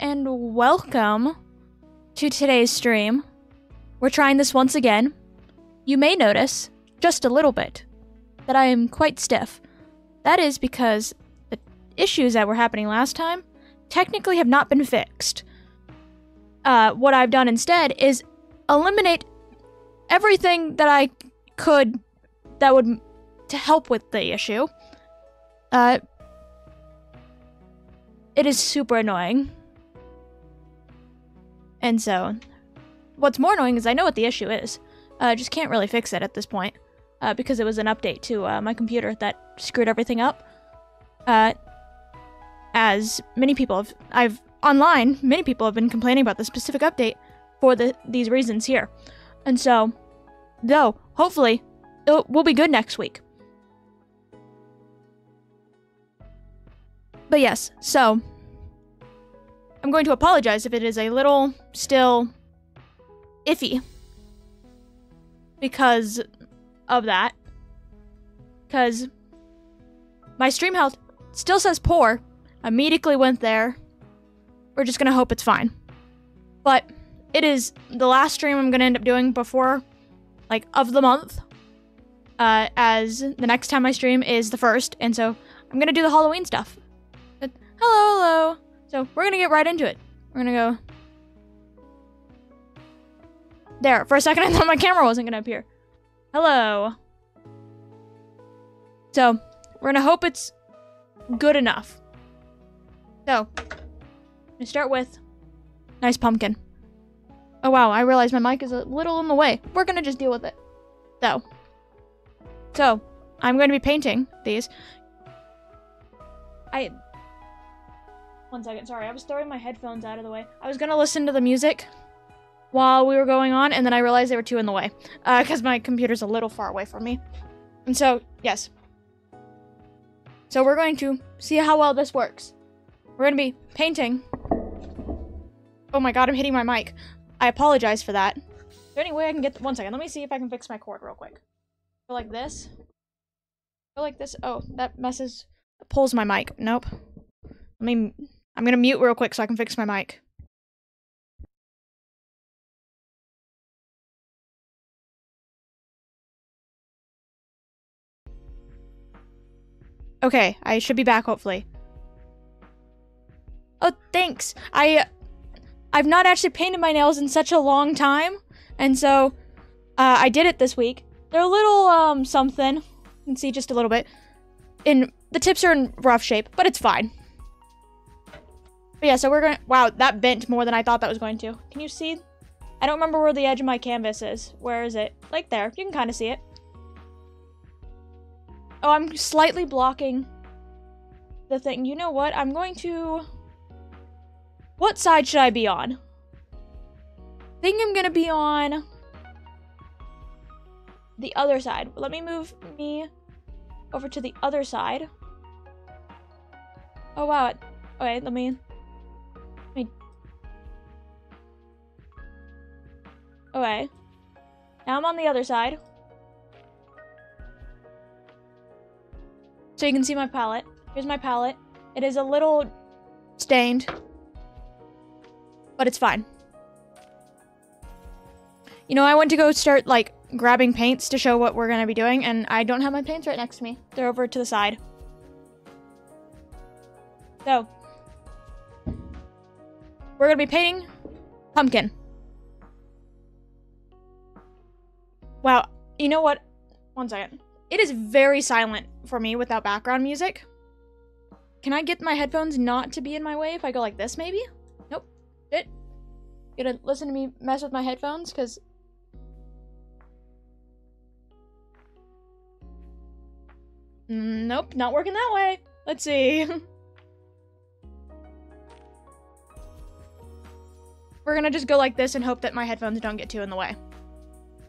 and welcome to today's stream. We're trying this once again. You may notice, just a little bit, that I am quite stiff. That is because the issues that were happening last time technically have not been fixed. Uh, what I've done instead is eliminate everything that I could that would to help with the issue. Uh, it is super annoying. And so, what's more annoying is I know what the issue is. I uh, just can't really fix it at this point uh, because it was an update to uh, my computer that screwed everything up. Uh, as many people have, I've online, many people have been complaining about the specific update for the these reasons here, and so, though hopefully, it will be good next week. But yes, so I'm going to apologize if it is a little still iffy because of that. Because my stream health still says poor. Immediately went there. We're just going to hope it's fine. But it is the last stream I'm going to end up doing before, like, of the month. Uh, as the next time I stream is the first. And so I'm going to do the Halloween stuff. Hello, hello. So we're gonna get right into it. We're gonna go. There, for a second I thought my camera wasn't gonna appear. Hello. So, we're gonna hope it's good enough. So, gonna start with nice pumpkin. Oh wow, I realize my mic is a little in the way. We're gonna just deal with it. So, so I'm going to be painting these. I one second, sorry. I was throwing my headphones out of the way. I was gonna listen to the music while we were going on, and then I realized they were two in the way. Uh because uh, my computer's a little far away from me. And so, yes. So we're going to see how well this works. We're gonna be painting. Oh my god, I'm hitting my mic. I apologize for that. Is there any way I can get- one second, let me see if I can fix my cord real quick. Go like this. Go like this. Oh, that messes- pulls my mic. Nope. Let me I'm gonna mute real quick so I can fix my mic. Okay, I should be back hopefully. Oh, thanks. I I've not actually painted my nails in such a long time, and so uh, I did it this week. They're a little um something. You can see just a little bit. In the tips are in rough shape, but it's fine. But yeah, so we're going to... Wow, that bent more than I thought that was going to. Can you see? I don't remember where the edge of my canvas is. Where is it? Like there. You can kind of see it. Oh, I'm slightly blocking the thing. You know what? I'm going to. What side should I be on? I think I'm gonna be on the other side. Let me move me over to the other side. Oh wow. Okay, let me Okay. Now I'm on the other side. So you can see my palette. Here's my palette. It is a little stained. But it's fine. You know, I went to go start, like, grabbing paints to show what we're going to be doing, and I don't have my paints right next to me. They're over to the side. So, we're going to be painting pumpkin. Wow, you know what? One second. It is very silent for me without background music. Can I get my headphones not to be in my way if I go like this, maybe? Nope. It. You gonna listen to me mess with my headphones? Because nope, not working that way. Let's see. We're gonna just go like this and hope that my headphones don't get too in the way.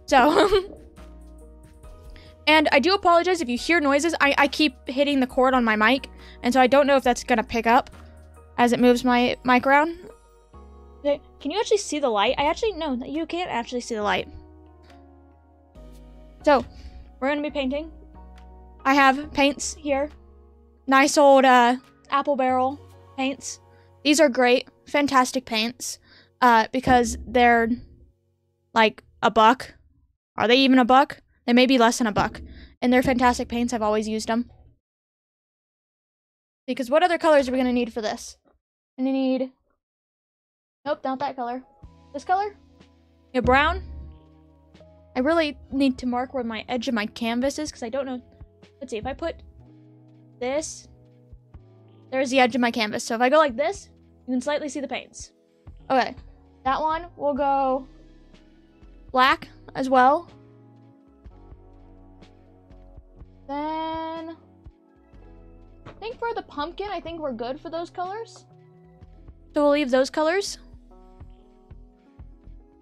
So, and I do apologize if you hear noises. I, I keep hitting the cord on my mic, and so I don't know if that's gonna pick up as it moves my mic around. Can you actually see the light? I actually, no, you can't actually see the light. So, we're gonna be painting I have paints here. Nice old uh, apple barrel paints. These are great, fantastic paints uh, because they're like a buck. Are they even a buck? They may be less than a buck. And they're fantastic paints. I've always used them. Because what other colors are we going to need for this? I need... Nope, not that color. This color? Yeah, brown. I really need to mark where my edge of my canvas is because I don't know Let's see, if I put this, there's the edge of my canvas. So if I go like this, you can slightly see the paints. Okay, that one will go black as well. Then, I think for the pumpkin, I think we're good for those colors. So we'll leave those colors.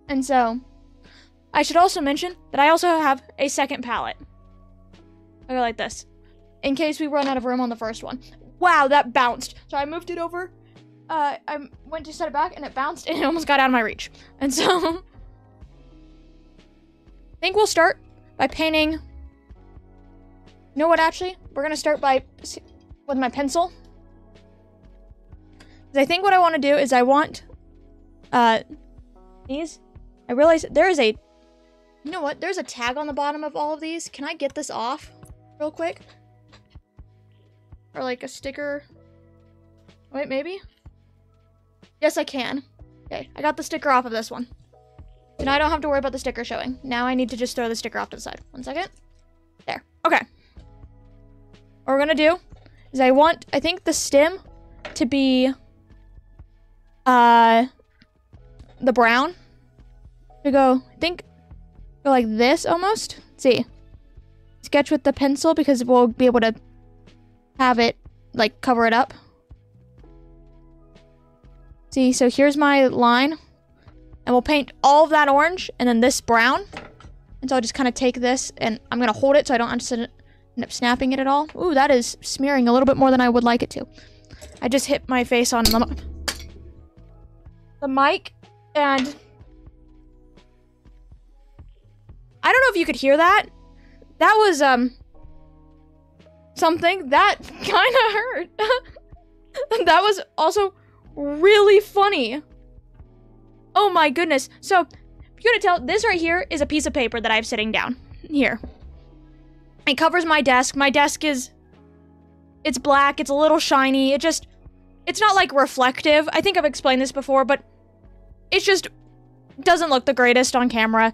And so, I should also mention that I also have a second palette. I go like this. In case we run out of room on the first one. Wow, that bounced. So I moved it over. Uh, I went to set it back and it bounced and it almost got out of my reach. And so... I think we'll start by painting... You know what, actually? We're going to start by... With my pencil. Because I think what I want to do is I want... Uh... These. I realize there is a... You know what? There's a tag on the bottom of all of these. Can I get this off? real quick? Or like a sticker? Wait, maybe? Yes, I can. Okay, I got the sticker off of this one. So now I don't have to worry about the sticker showing. Now I need to just throw the sticker off to the side. One second. There. Okay. What we're gonna do is I want, I think the stem to be, uh, the brown. To go, I think, go like this almost. Let's see sketch with the pencil because we'll be able to have it, like, cover it up. See, so here's my line. And we'll paint all of that orange and then this brown. And so I'll just kind of take this and I'm going to hold it so I don't end up snapping it at all. Ooh, that is smearing a little bit more than I would like it to. I just hit my face on the, the mic and I don't know if you could hear that, that was, um, something that kind of hurt. that was also really funny. Oh my goodness. So, you're gonna tell, this right here is a piece of paper that I have sitting down. Here. It covers my desk. My desk is, it's black, it's a little shiny, it just, it's not like reflective. I think I've explained this before, but it just doesn't look the greatest on camera.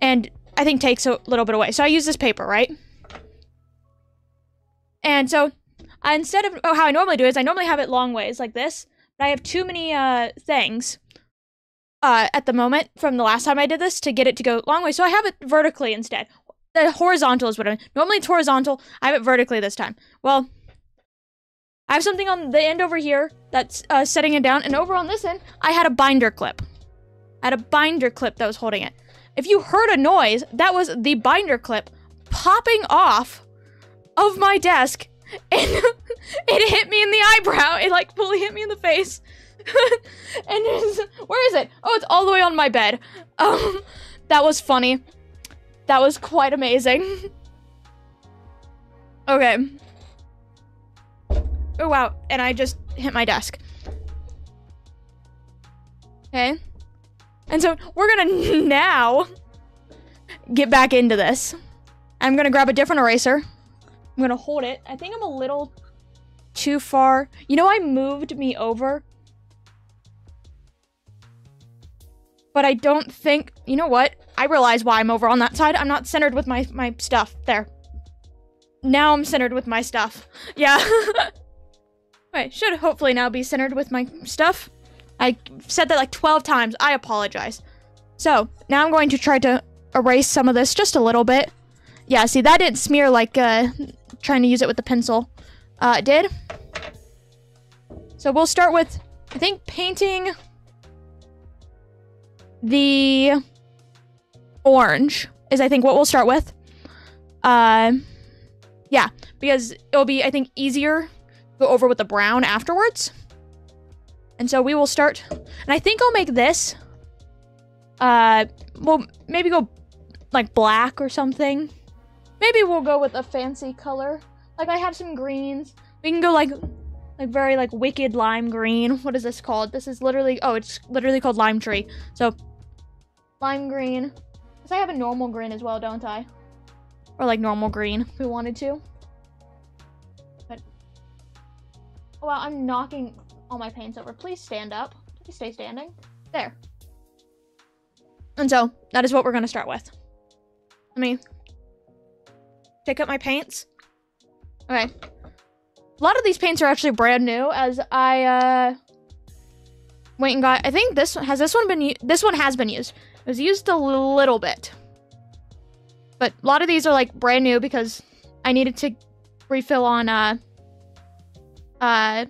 And I think takes a little bit away. So I use this paper, right? And so instead of oh, how I normally do is I normally have it long ways like this, but I have too many uh, things uh, at the moment from the last time I did this to get it to go long way. So I have it vertically instead. The horizontal is what I normally it's horizontal. I have it vertically this time. Well, I have something on the end over here that's uh, setting it down, and over on this end, I had a binder clip. I had a binder clip that was holding it. If you heard a noise, that was the binder clip popping off of my desk, and it hit me in the eyebrow. It like fully hit me in the face. And where is it? Oh, it's all the way on my bed. Um, that was funny. That was quite amazing. okay. Oh, wow. And I just hit my desk. Okay. And so we're gonna now get back into this. I'm gonna grab a different eraser. I'm gonna hold it. I think I'm a little too far. You know, I moved me over. But I don't think, you know what? I realize why I'm over on that side. I'm not centered with my, my stuff. There. Now I'm centered with my stuff. Yeah. Wait, should hopefully now be centered with my stuff. I said that like 12 times. I apologize. So, now I'm going to try to erase some of this just a little bit. Yeah, see, that didn't smear like uh, trying to use it with the pencil uh, it did. So we'll start with, I think, painting the orange is, I think, what we'll start with. Uh, yeah, because it'll be, I think, easier go over with the brown afterwards. And so we will start, and I think I'll make this, uh, well, maybe go like black or something. Maybe we'll go with a fancy color. Like I have some greens. We can go like, like very like wicked lime green. What is this called? This is literally, oh, it's literally called lime tree. So lime green. Because I have a normal green as well, don't I? Or like normal green if we wanted to. But Oh, wow, I'm knocking all my paints over. Please stand up. Please stay standing. There. And so, that is what we're to start with. Let me take up my paints. Okay. A lot of these paints are actually brand new as I, uh, went and got, I think this one, has this one been, this one has been used. Was used a little bit. But a lot of these are like brand new because I needed to refill on, uh, uh,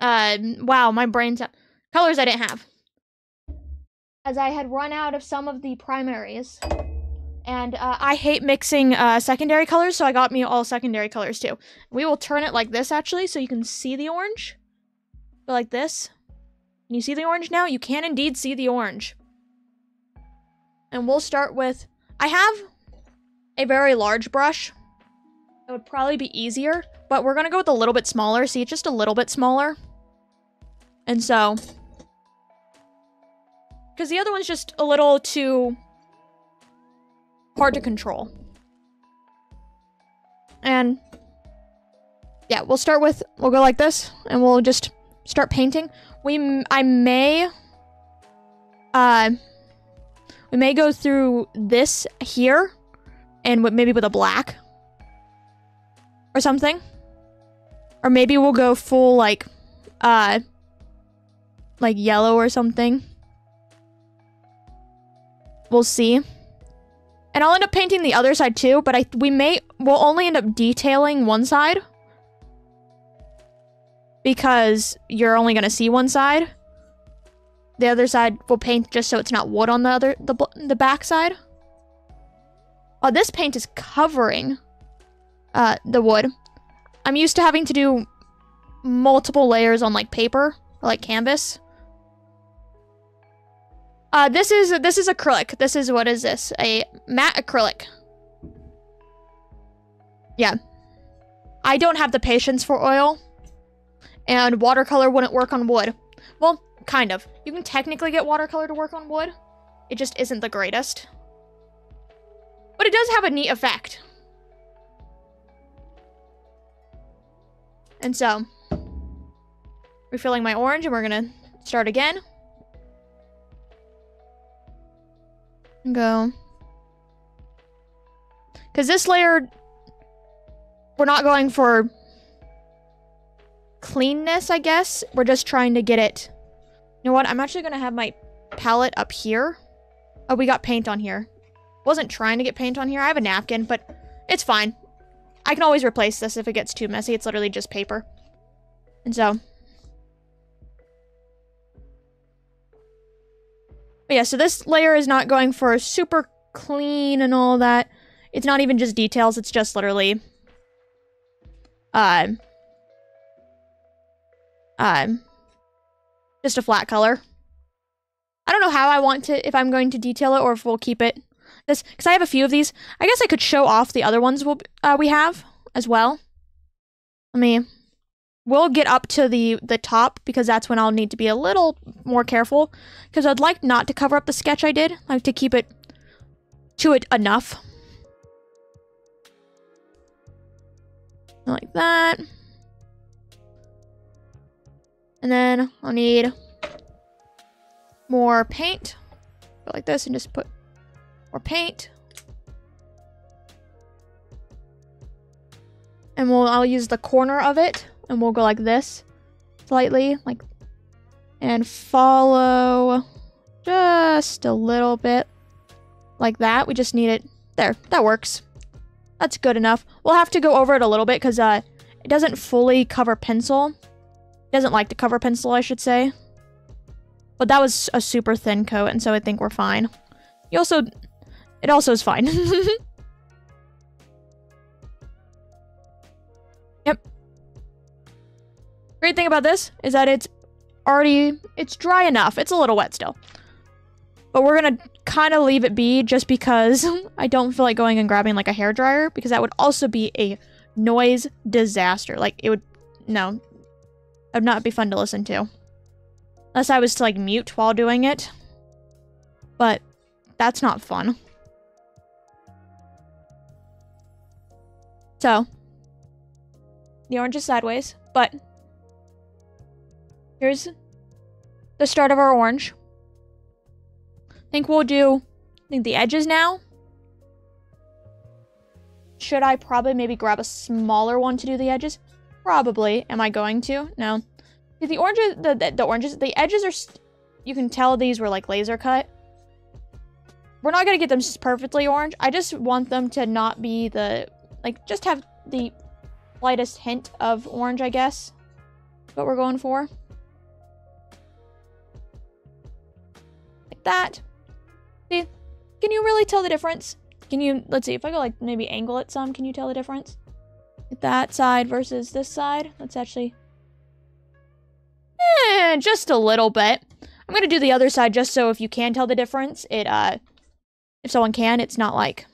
uh, wow, my brain's colors I didn't have. As I had run out of some of the primaries. And uh, I hate mixing uh, secondary colors, so I got me all secondary colors too. We will turn it like this actually, so you can see the orange. Go like this. Can you see the orange now? You can indeed see the orange. And we'll start with, I have a very large brush. It would probably be easier, but we're gonna go with a little bit smaller. See, it's just a little bit smaller. And so, because the other one's just a little too hard to control. And yeah, we'll start with, we'll go like this, and we'll just start painting. We, I may, uh, we may go through this here, and maybe with a black, or something. Or maybe we'll go full, like, uh, like yellow or something. We'll see. And I'll end up painting the other side too, but I we may we'll only end up detailing one side. Because you're only gonna see one side. The other side we'll paint just so it's not wood on the other the the back side. Oh, this paint is covering uh, the wood. I'm used to having to do multiple layers on like paper or like canvas. Uh, this is this is acrylic. This is what is this? A matte acrylic. Yeah. I don't have the patience for oil. And watercolor wouldn't work on wood. Well, kind of. You can technically get watercolor to work on wood. It just isn't the greatest. But it does have a neat effect. And so, refilling my orange, and we're gonna start again. And go. Because this layer, we're not going for cleanness, I guess. We're just trying to get it. You know what? I'm actually gonna have my palette up here. Oh, we got paint on here. Wasn't trying to get paint on here. I have a napkin, but it's fine. I can always replace this if it gets too messy. It's literally just paper. And so. But yeah, so this layer is not going for super clean and all that. It's not even just details, it's just literally um um just a flat color. I don't know how I want to if I'm going to detail it or if we'll keep it this because I have a few of these. I guess I could show off the other ones we'll, uh, we have as well. Let me we'll get up to the the top because that's when I'll need to be a little more careful because I'd like not to cover up the sketch I did, like to keep it to it enough. Like that. And then I'll need more paint. Go like this and just put more paint. And we'll I'll use the corner of it and we'll go like this slightly like and follow just a little bit like that. We just need it there. That works. That's good enough. We'll have to go over it a little bit because uh, it doesn't fully cover pencil. Doesn't like to cover pencil, I should say. But that was a super thin coat, and so I think we're fine. You also... It also is fine. yep. Great thing about this is that it's already... It's dry enough. It's a little wet still. But we're gonna kind of leave it be just because I don't feel like going and grabbing like a hair dryer because that would also be a noise disaster. Like it would, no, it would not be fun to listen to. Unless I was to like mute while doing it. But that's not fun. So, the orange is sideways, but here's the start of our orange I think we'll do I think the edges now. Should I probably maybe grab a smaller one to do the edges? Probably. Am I going to? No. The oranges, the, the, the oranges, the edges are, you can tell these were like laser cut. We're not going to get them just perfectly orange. I just want them to not be the, like, just have the lightest hint of orange, I guess. What we're going for. Like that. See, can you really tell the difference? Can you, let's see, if I go like maybe angle it some, can you tell the difference? That side versus this side. Let's actually, eh, just a little bit. I'm going to do the other side just so if you can tell the difference, it, uh, if someone can, it's not like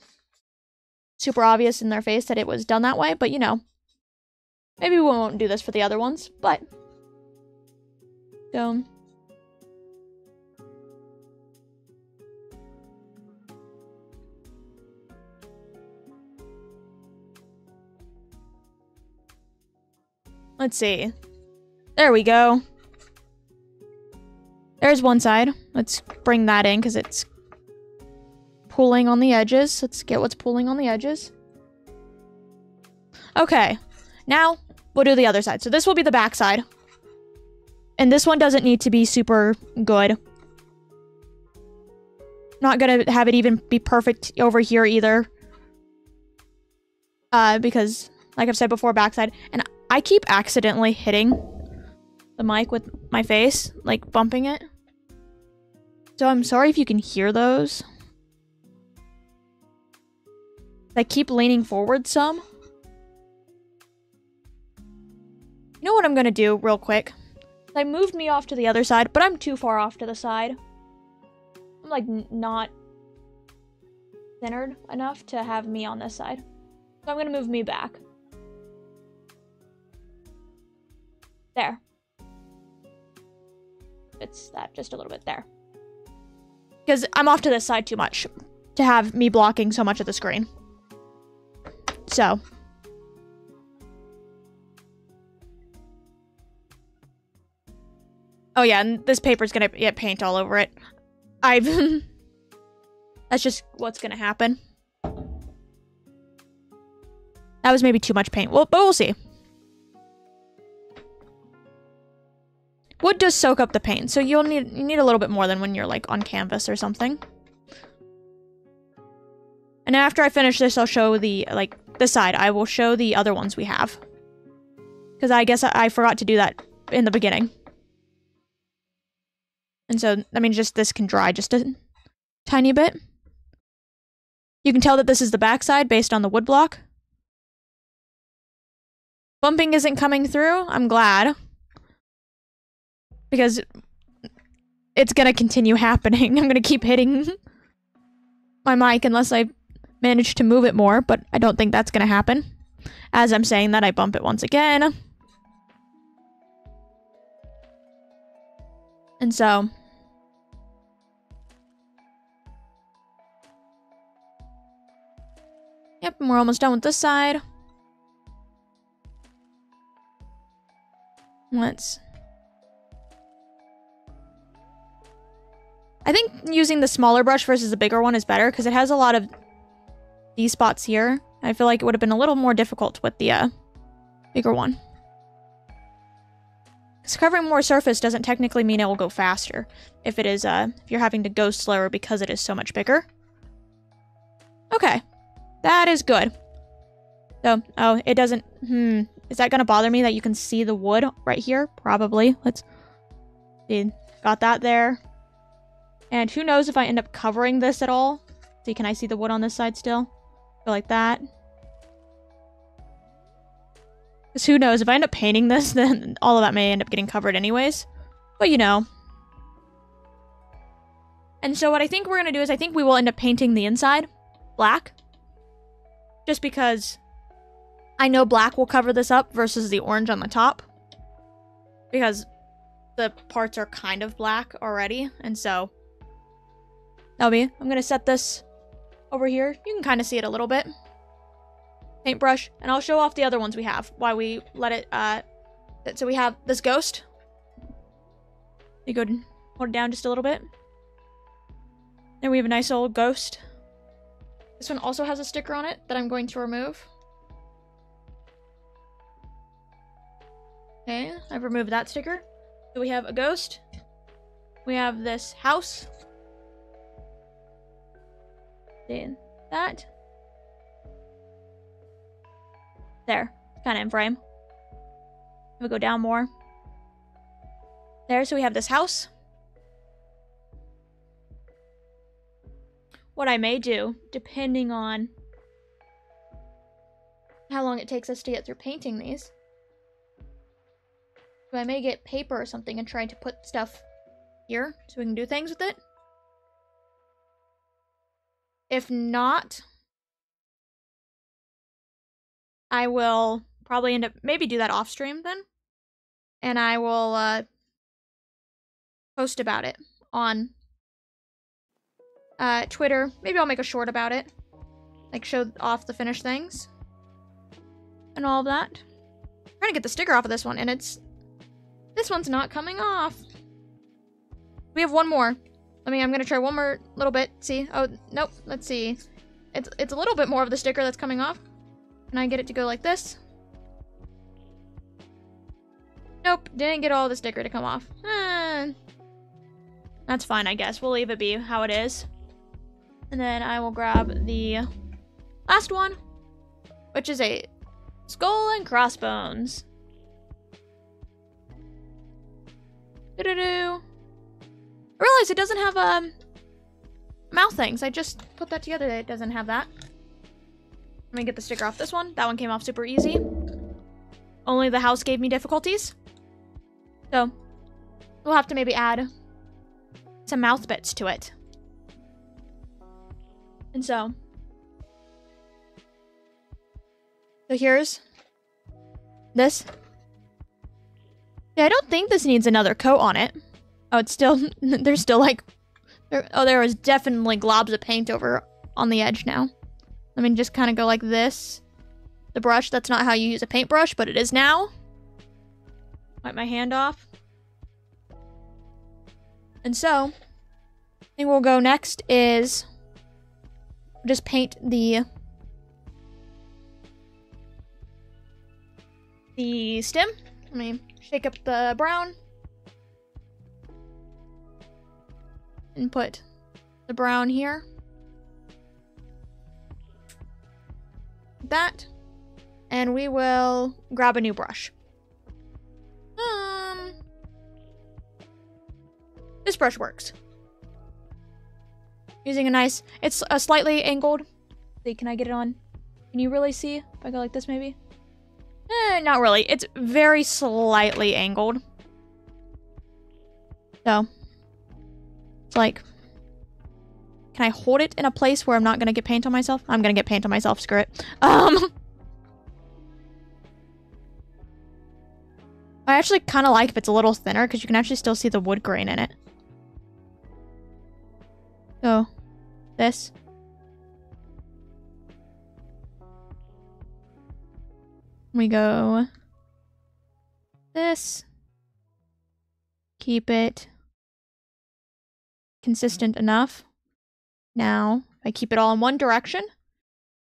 super obvious in their face that it was done that way, but you know, maybe we won't do this for the other ones, but, so, Let's see. There we go. There's one side. Let's bring that in because it's pulling on the edges. Let's get what's pulling on the edges. Okay. Now, we'll do the other side. So this will be the back side. And this one doesn't need to be super good. Not gonna have it even be perfect over here either. Uh, because, like I've said before, backside. And I keep accidentally hitting the mic with my face, like bumping it. So I'm sorry if you can hear those. I keep leaning forward some. You know what I'm gonna do real quick? I moved me off to the other side, but I'm too far off to the side. I'm like not centered enough to have me on this side. So I'm gonna move me back. That just a little bit there. Because I'm off to this side too much to have me blocking so much of the screen. So. Oh yeah, and this paper's gonna get paint all over it. I've... That's just what's gonna happen. That was maybe too much paint. Well, but we'll see. Wood does soak up the paint, so you'll need you need a little bit more than when you're like on canvas or something. And after I finish this, I'll show the like this side. I will show the other ones we have. Because I guess I, I forgot to do that in the beginning. And so, I mean, just this can dry just a tiny bit. You can tell that this is the backside based on the wood block. Bumping isn't coming through. I'm glad. Because it's gonna continue happening. I'm gonna keep hitting my mic unless I manage to move it more, but I don't think that's gonna happen. As I'm saying that, I bump it once again. And so... Yep, and we're almost done with this side. Let's I think using the smaller brush versus the bigger one is better because it has a lot of these spots here. I feel like it would have been a little more difficult with the uh, bigger one. Because covering more surface doesn't technically mean it will go faster if it is, uh, if you're having to go slower because it is so much bigger. Okay. That is good. So, oh, it doesn't, hmm. Is that going to bother me that you can see the wood right here? Probably. Let's see. Got that there. And who knows if I end up covering this at all. See, can I see the wood on this side still? Go like that. Because who knows, if I end up painting this, then all of that may end up getting covered anyways. But you know. And so what I think we're going to do is I think we will end up painting the inside black. Just because I know black will cover this up versus the orange on the top. Because the parts are kind of black already. And so That'll be. I'm gonna set this over here. You can kind of see it a little bit. Paintbrush, and I'll show off the other ones we have. Why we let it. Uh, so we have this ghost. You go hold it down just a little bit. Then we have a nice old ghost. This one also has a sticker on it that I'm going to remove. Okay, I've removed that sticker. So we have a ghost. We have this house then that. There. Kind of in frame. We go down more. There, so we have this house. What I may do, depending on how long it takes us to get through painting these. So I may get paper or something and try to put stuff here so we can do things with it. If not, I will probably end up maybe do that off stream then. And I will uh, post about it on uh, Twitter. Maybe I'll make a short about it. Like show off the finished things. And all of that. I'm trying to get the sticker off of this one and it's this one's not coming off. We have one more. Let me, I'm gonna try one more little bit. See? Oh, nope. Let's see. It's, it's a little bit more of the sticker that's coming off. Can I get it to go like this? Nope, didn't get all the sticker to come off. Eh, that's fine, I guess. We'll leave it be how it is. And then I will grab the last one, which is a skull and crossbones. Do-do-do. I realize it doesn't have um mouth things. I just put that together. It doesn't have that. Let me get the sticker off this one. That one came off super easy. Only the house gave me difficulties. So, we'll have to maybe add some mouth bits to it. And so, so here's this. Yeah, I don't think this needs another coat on it. Oh, it's still, there's still like, there, oh, there was definitely globs of paint over on the edge now. Let me just kind of go like this. The brush, that's not how you use a paintbrush, but it is now. Wipe my hand off. And so, I think we'll go next is just paint the the stem. Let me shake up the brown. And put the brown here. that. And we will grab a new brush. Um, this brush works. Using a nice, it's a slightly angled. See, can I get it on? Can you really see? If I go like this, maybe? Eh, not really. It's very slightly angled. So, like, can I hold it in a place where I'm not gonna get paint on myself? I'm gonna get paint on myself, screw it. Um, I actually kind of like if it's a little thinner because you can actually still see the wood grain in it. So, this. We go this. Keep it consistent enough. Now, I keep it all in one direction.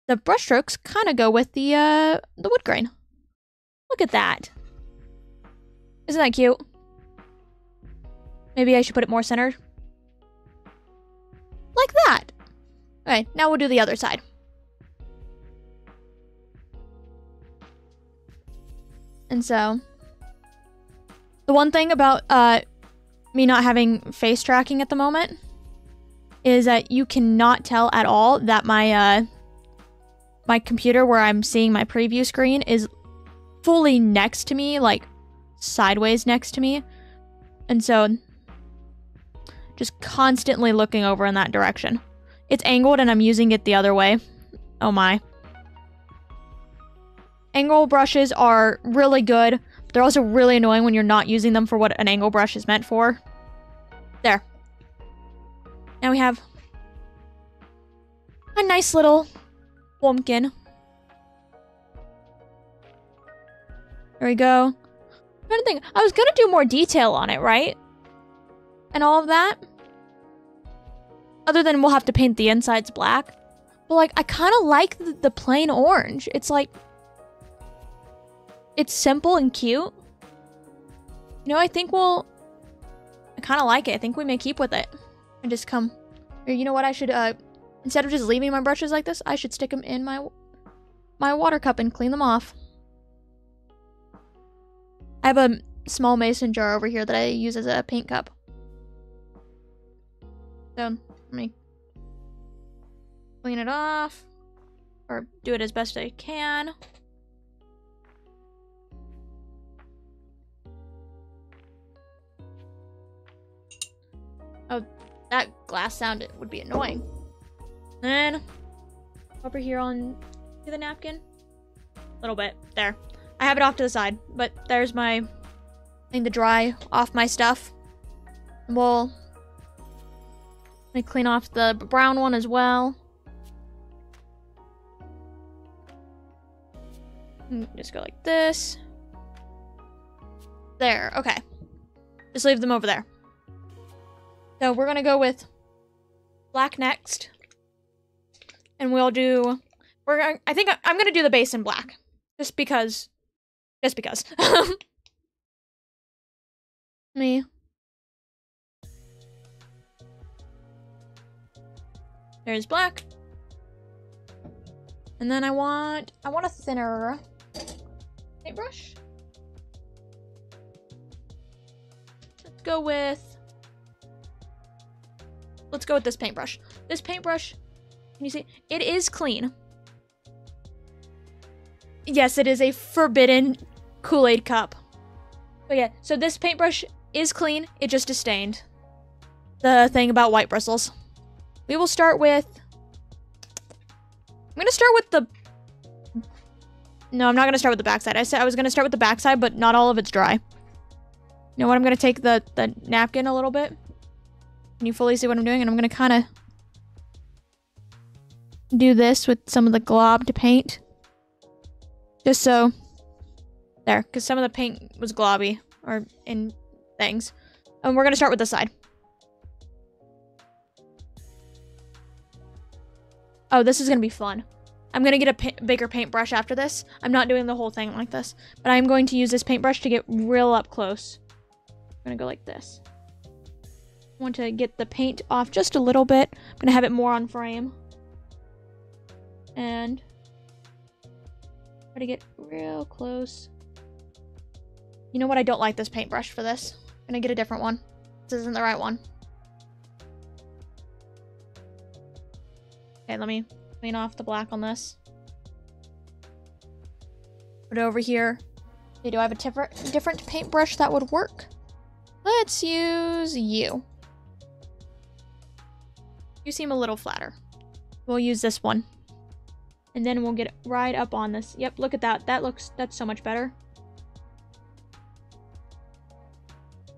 The brushstrokes kind of go with the uh, the wood grain. Look at that. Isn't that cute? Maybe I should put it more centered. Like that. Okay, now we'll do the other side. And so, the one thing about uh, me not having face tracking at the moment is that you cannot tell at all that my uh, my computer where I'm seeing my preview screen is fully next to me, like sideways next to me. And so just constantly looking over in that direction. It's angled and I'm using it the other way. Oh my. Angle brushes are really good. They're also really annoying when you're not using them for what an angle brush is meant for. There. Now we have a nice little pumpkin. There we go. I'm trying to think. I was gonna do more detail on it, right? And all of that. Other than we'll have to paint the insides black. But like, I kind of like the, the plain orange. It's like, it's simple and cute. You know, I think we'll, I kind of like it. I think we may keep with it. And just come, or you know what, I should, uh, instead of just leaving my brushes like this, I should stick them in my, my water cup and clean them off. I have a small mason jar over here that I use as a paint cup. So, let me clean it off. Or do it as best I can. That glass sound it would be annoying. Then, over here on the napkin. A little bit. There. I have it off to the side, but there's my thing to dry off my stuff. We'll me clean off the brown one as well. Hmm, just go like this. There, okay. Just leave them over there. So we're gonna go with black next. And we'll do, we're going I think I'm gonna do the base in black. Just because, just because. Me. There's black. And then I want, I want a thinner paintbrush. Let's go with, let's go with this paintbrush. This paintbrush, can you see? It is clean. Yes, it is a forbidden Kool-Aid cup. But yeah, so this paintbrush is clean. It just is stained. The thing about white bristles. We will start with... I'm going to start with the... No, I'm not going to start with the backside. I said I was going to start with the backside, but not all of it's dry. You know what? I'm going to take the, the napkin a little bit. Can you fully see what I'm doing? And I'm going to kind of do this with some of the glob to paint. Just so... There, because some of the paint was globby. Or in things. And we're going to start with this side. Oh, this is going to be fun. I'm going to get a pa bigger paintbrush after this. I'm not doing the whole thing like this. But I'm going to use this paintbrush to get real up close. I'm going to go like this. Want to get the paint off just a little bit. I'm going to have it more on frame. And Try to get real close. You know what? I don't like this paintbrush for this. I'm gonna get a different one. This isn't the right one. Okay, let me clean off the black on this. Put it over here. Okay, do I have a different paintbrush that would work? Let's use you. You seem a little flatter. We'll use this one. And then we'll get right up on this. Yep, look at that. That looks, that's so much better.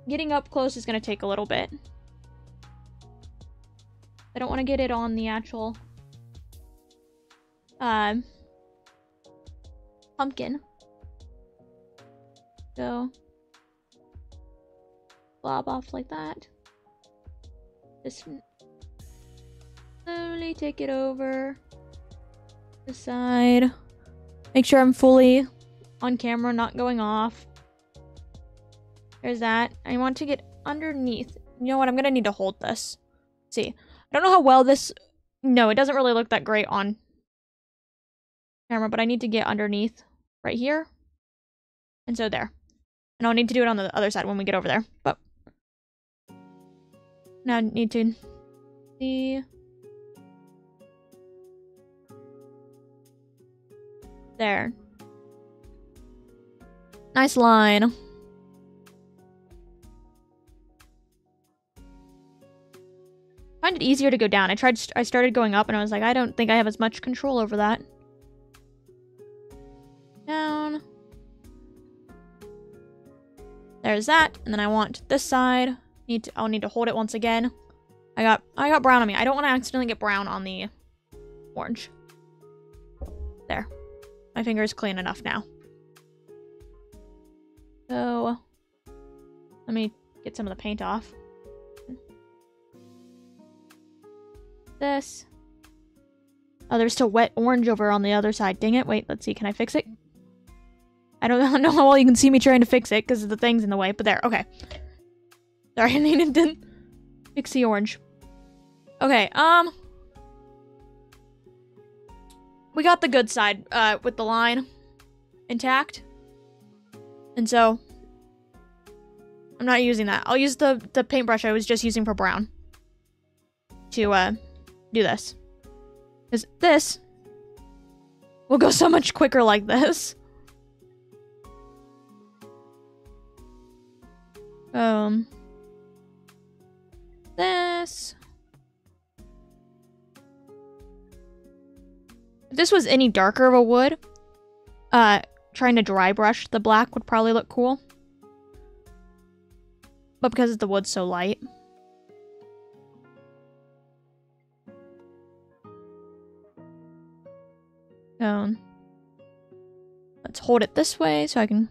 Getting up close is going to take a little bit. I don't want to get it on the actual um, pumpkin. So, blob off like that. Just slowly take it over the side. Make sure I'm fully on camera, not going off. There's that. I want to get underneath. You know what? I'm going to need to hold this. Let's see. I don't know how well this... No, it doesn't really look that great on camera, but I need to get underneath right here. And so there. And I'll need to do it on the other side when we get over there. But now I need to see... There. Nice line. find it easier to go down. I tried, I started going up and I was like, I don't think I have as much control over that. Down. There's that. And then I want this side. Need to, I'll need to hold it once again. I got, I got brown on me. I don't want to accidentally get brown on the orange. There. My finger is clean enough now. So, let me get some of the paint off. this. Oh, there's still wet orange over on the other side. Dang it. Wait, let's see. Can I fix it? I don't know how well you can see me trying to fix it because the thing's in the way, but there. Okay. Sorry, I needed to fix the orange. Okay, um... We got the good side uh, with the line intact. And so... I'm not using that. I'll use the, the paintbrush I was just using for brown. To, uh, do this. Because this will go so much quicker like this. Um, this. If this was any darker of a wood, uh, trying to dry brush the black would probably look cool. But because the wood's so light. Um, let's hold it this way so I can...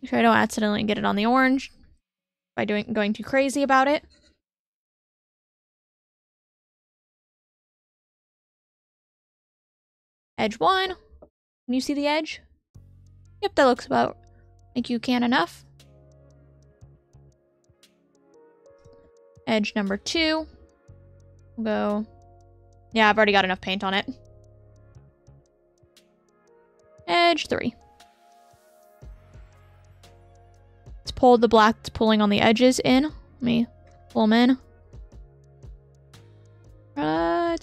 Make sure I don't accidentally get it on the orange by doing going too crazy about it. Edge one. Can you see the edge? Yep, that looks about like you can enough. Edge number two. We'll go. Yeah, I've already got enough paint on it. Edge three. Pull the black pulling on the edges in. Let me pull them in. Uh,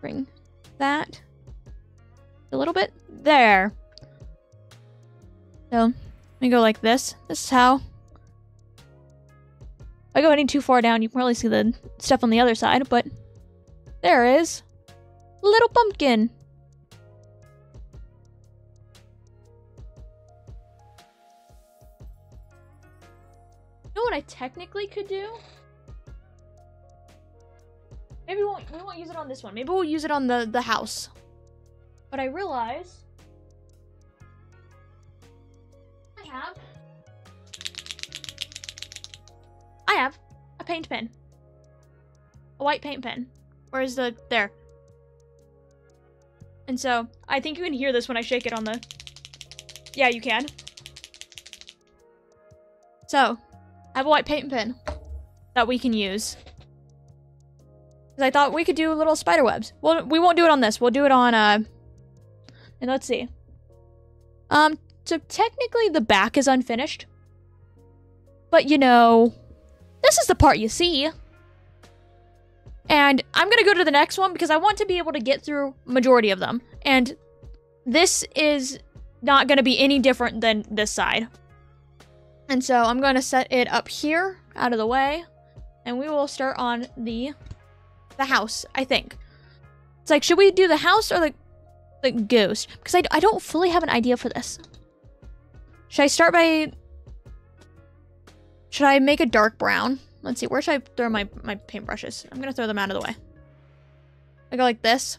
bring that a little bit there. So, let me go like this. This is how If I go any too far down, you can probably see the stuff on the other side, but there is. Little pumpkin. What I technically could do? Maybe we won't, we won't use it on this one. Maybe we'll use it on the, the house. But I realize... I have I have a paint pen. A white paint pen. Where's the... There. And so, I think you can hear this when I shake it on the... Yeah, you can. So, Have a white paint pen that that we can use. Because I thought we could do little spider webs. Well, we won't do it on this. We'll do it on, uh... And let's see. Um, so technically the back is unfinished. But, you know, this is the part you see. And I'm going to go to the next one because I want to be able to get through majority of them. And this is not going to be any different than this side. And so I'm going to set it up here out of the way. And we will start on the the house, I think. It's like, should we do the house or the, the ghost? Because I, I don't fully have an idea for this. Should I start by... Should I make a dark brown? Let's see, where should I throw my, my paintbrushes? I'm gonna throw them out of the way. I go like this.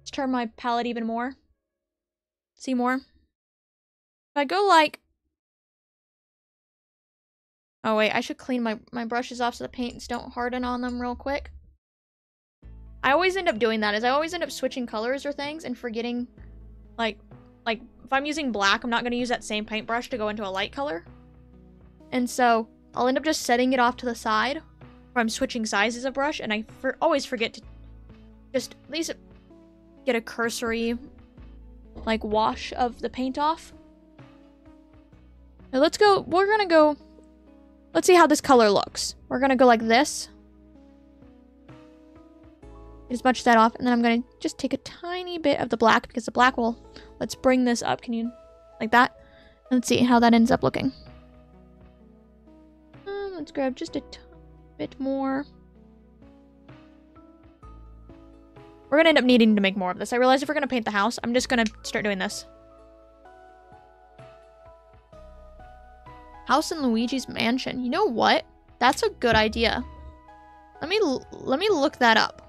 Let's turn my palette even more. See more? If I go like... Oh wait, I should clean my, my brushes off so the paints don't harden on them real quick. I always end up doing that, is I always end up switching colors or things and forgetting, like, like, if I'm using black, I'm not going to use that same paintbrush to go into a light color. And so, I'll end up just setting it off to the side, or I'm switching sizes of brush, and I for always forget to just at least get a cursory, like, wash of the paint off. Now let's go, we're gonna go, let's see how this color looks. We're gonna go like this. Much of that off, and then I'm gonna just take a tiny bit of the black, because the black will, let's bring this up, can you, like that? Let's see how that ends up looking. Um, let's grab just a bit more. We're gonna end up needing to make more of this. I realize if we're gonna paint the house, I'm just gonna start doing this. House in Luigi's mansion. You know what? That's a good idea. Let me let me look that up.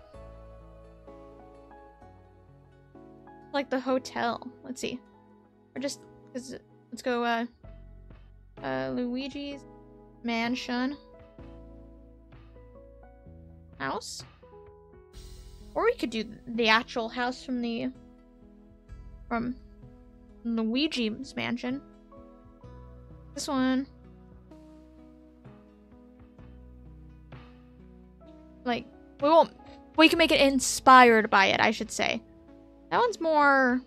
Like the hotel. Let's see. Or just let's go uh uh Luigi's mansion, house. Or we could do the actual house from the from Luigi's mansion. This one. Like, we won't we can make it inspired by it, I should say. That one's more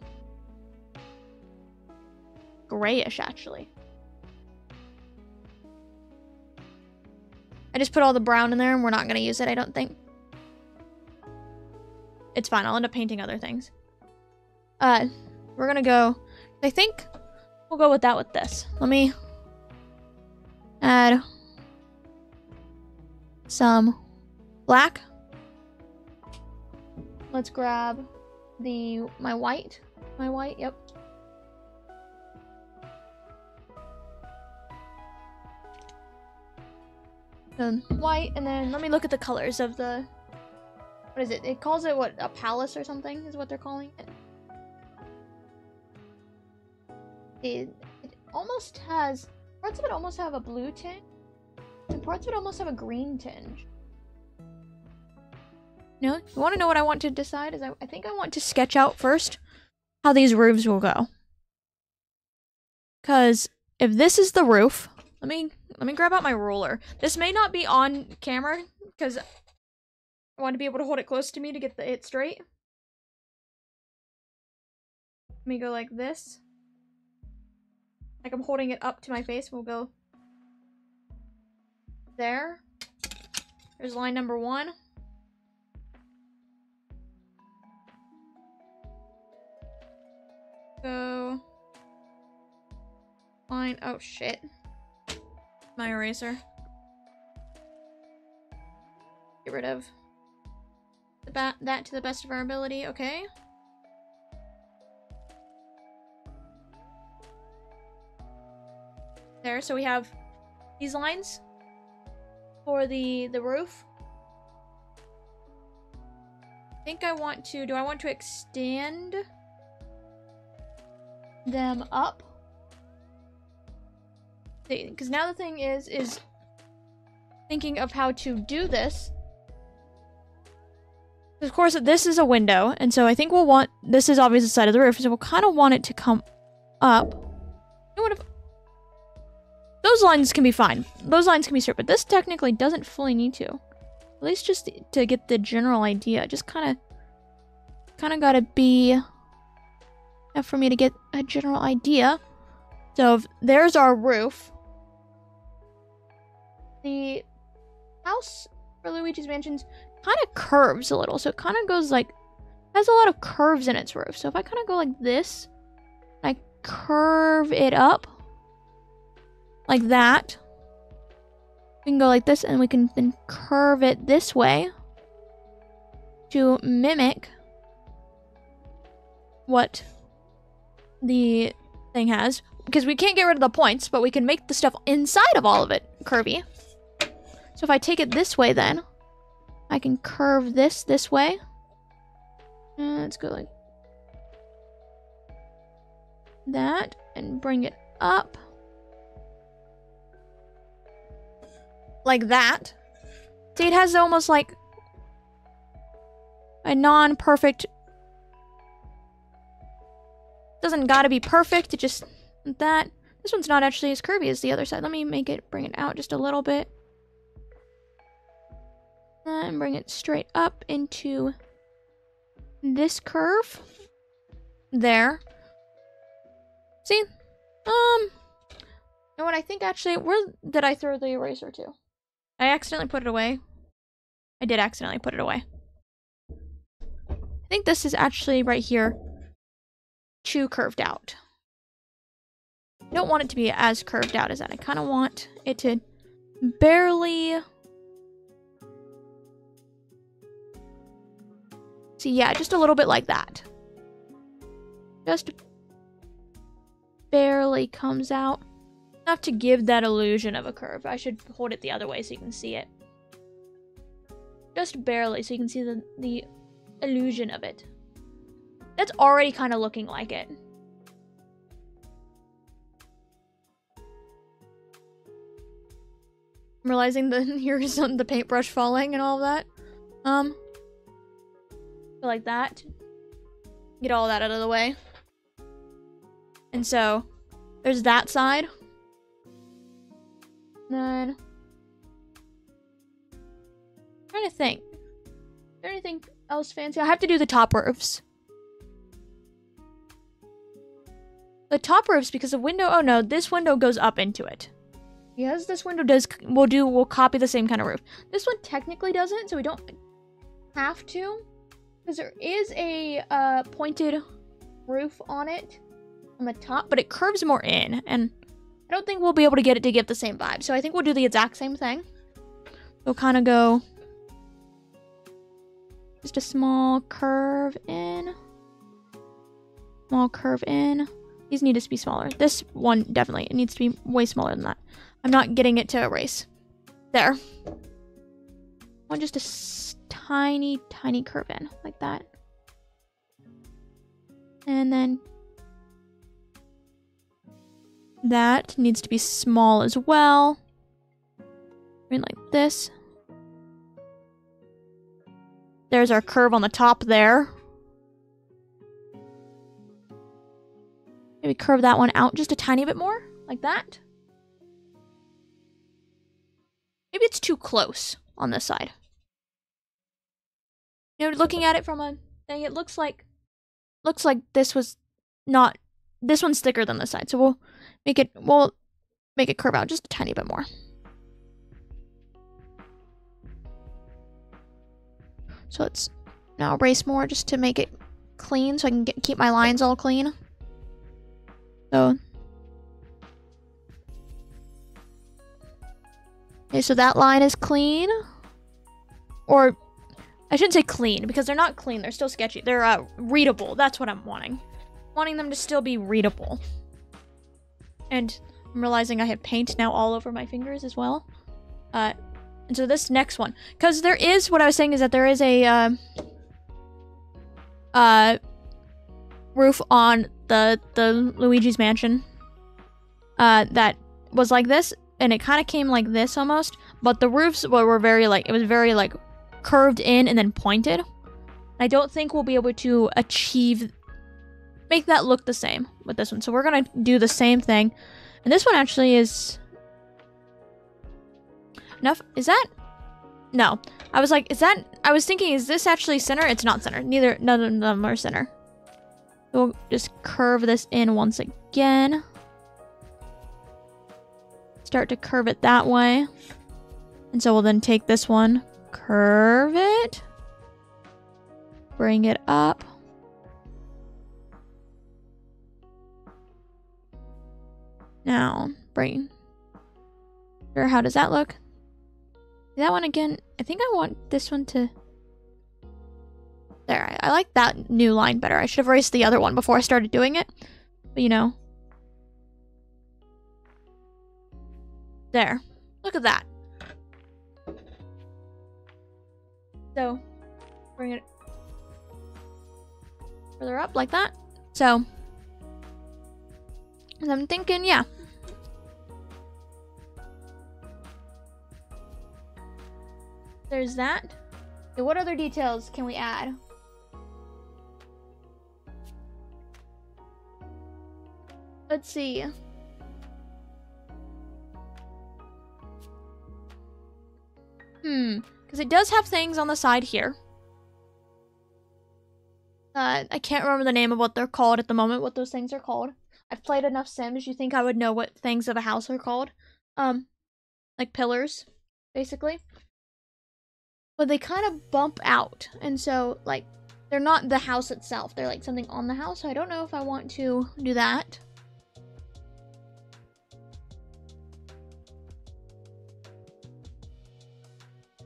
grayish actually. I just put all the brown in there and we're not going to use it, I don't think. It's fine. I'll end up painting other things. Uh, we're going to go... I think we'll go with that with this. Let me add some black. Let's grab the my white. My white, yep. the white, and then let me look at the colors of the. What is it? It calls it what a palace or something is what they're calling it. It, it almost has parts of it almost have a blue tinge, and parts of it almost have a green tinge. No, you want to know what I want to decide? Is I, I think I want to sketch out first how these roofs will go. Because if this is the roof, let me let me grab out my ruler. This may not be on camera because I want to be able to hold it close to me to get the it straight. Let me go like this. Like I'm holding it up to my face. We'll go there. There's line number one. Go line. Oh shit my eraser. Get rid of the that to the best of our ability, okay? There, so we have these lines for the the roof. I think I want to, do I want to extend them up? because now the thing is, is thinking of how to do this. Of course, this is a window, and so I think we'll want, this is obviously the side of the roof, so we'll kind of want it to come up. Those lines can be fine. Those lines can be straight, but this technically doesn't fully need to. At least just to get the general idea. Just kind of, kind of gotta be enough for me to get a general idea. So there's our roof. The house for Luigi's Mansions kind of curves a little. So it kind of goes like, has a lot of curves in its roof. So if I kind of go like this, I curve it up like that. We can go like this and we can then curve it this way to mimic what the thing has. Because we can't get rid of the points, but we can make the stuff inside of all of it curvy. So if I take it this way then, I can curve this this way. Uh, let's go like that and bring it up. Like that. See, it has almost like a non-perfect... Doesn't gotta be perfect, it just... That. This one's not actually as curvy as the other side. Let me make it, bring it out just a little bit. And bring it straight up into this curve. There. See? Um, know what? I think actually, where did I throw the eraser to? I accidentally put it away. I did accidentally put it away. I think this is actually right here too curved out. I don't want it to be as curved out as that. I kind of want it to barely... See, yeah, just a little bit like that. Just barely comes out. Enough to give that illusion of a curve. I should hold it the other way so you can see it. Just barely, so you can see the, the illusion of it. That's already kind of looking like it. I'm realizing that here's the paintbrush falling and all that. Um, like that. Get all that out of the way. And so, there's that side. Then, I'm trying to think. Is there anything else fancy? I have to do the top roofs. The top roofs because the window. Oh no, this window goes up into it. Yes, this window does. We'll do. We'll copy the same kind of roof. This one technically doesn't, so we don't have to, because there is a uh, pointed roof on it on the top, but it curves more in, and I don't think we'll be able to get it to get the same vibe. So I think we'll do the exact same thing. We'll kind of go just a small curve in, small curve in. These need to be smaller. This one definitely it needs to be way smaller than that. I'm not getting it to erase. There. One just a tiny, tiny curve in like that. And then that needs to be small as well. Bring like this. There's our curve on the top there. Maybe curve that one out just a tiny bit more, like that. Maybe it's too close on this side. You know, looking at it from a thing, it looks like looks like this was not this one's thicker than this side. So we'll make it we'll make it curve out just a tiny bit more. So let's now erase more just to make it clean so I can get, keep my lines all clean. So Okay, so that line is clean. Or I shouldn't say clean because they're not clean. They're still sketchy. They're uh, readable. That's what I'm wanting. Wanting them to still be readable. And I'm realizing I have paint now all over my fingers as well. Uh, and so this next one, because there is what I was saying is that there is a uh, uh, roof on the the Luigi's Mansion uh, that was like this, and it kind of came like this almost, but the roofs were, were very like it was very like curved in and then pointed. I don't think we'll be able to achieve make that look the same with this one. So we're gonna do the same thing. And this one actually is enough. Is that? No. I was like, is that? I was thinking, is this actually center? It's not center. Neither, none of them are center. We'll just curve this in once again. Start to curve it that way. And so we'll then take this one, curve it, bring it up. Now, bring. Sure, how does that look? That one again, I think I want this one to... There, I, I like that new line better. I should have erased the other one before I started doing it. But you know. There. Look at that. So, bring it further up like that. So, I'm thinking, yeah. There's that. Okay, what other details can we add? Let's see. Hmm, because it does have things on the side here. Uh, I can't remember the name of what they're called at the moment, what those things are called. I've played enough Sims, you think I would know what things of a house are called. Um, like pillars, basically. But they kind of bump out, and so, like, they're not the house itself. They're like something on the house, so I don't know if I want to do that.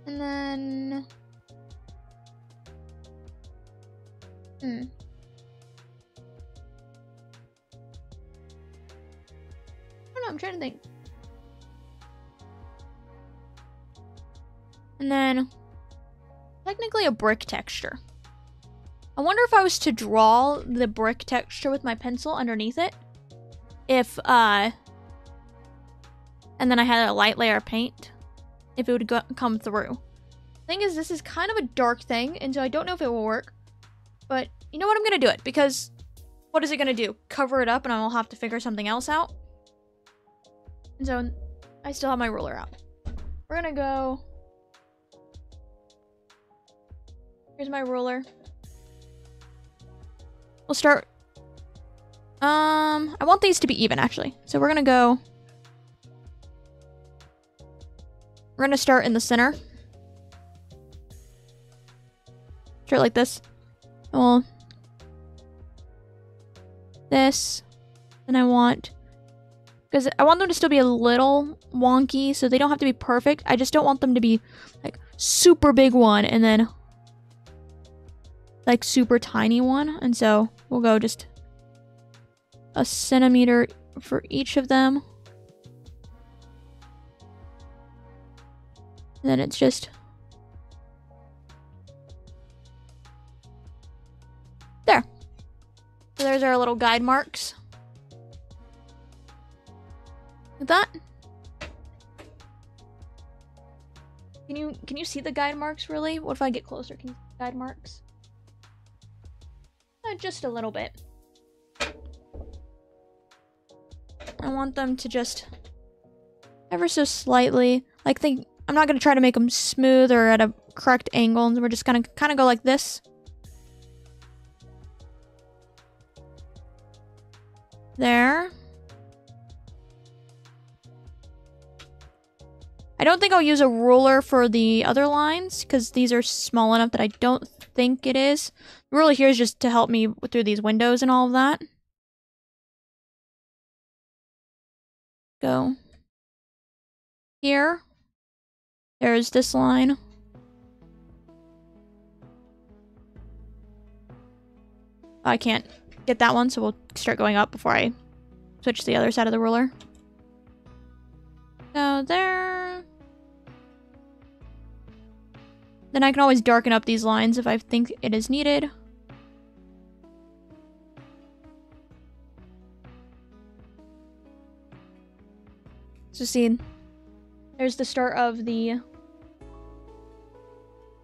And then... Hmm. I don't know, I'm trying to think. And then... Technically a brick texture. I wonder if I was to draw the brick texture with my pencil underneath it. If, uh... And then I had a light layer of paint if it would go- come through. Thing is, this is kind of a dark thing, and so I don't know if it will work. But you know what? I'm gonna do it because what is it gonna do? Cover it up, and I will have to figure something else out. And so I still have my ruler out. We're gonna go. Here's my ruler. We'll start. Um, I want these to be even actually. So we're gonna go We're gonna start in the center. Start like this. Well, this. And I want, because I want them to still be a little wonky, so they don't have to be perfect. I just don't want them to be like super big one and then like super tiny one. And so we'll go just a centimeter for each of them. And then it's just there. So there's our little guide marks. Like that. Can you can you see the guide marks really? What if I get closer? Can you see guide marks? Uh, just a little bit. I want them to just ever so slightly like think I'm not going to try to make them smooth or at a correct angle. And we're just going to kind of go like this. There. I don't think I'll use a ruler for the other lines because these are small enough that I don't think it is. The ruler here is just to help me through these windows and all of that. Go. Here. There's this line. I can't get that one, so we'll start going up before I switch to the other side of the ruler. So there. Then I can always darken up these lines if I think it is needed. So see, there's the start of the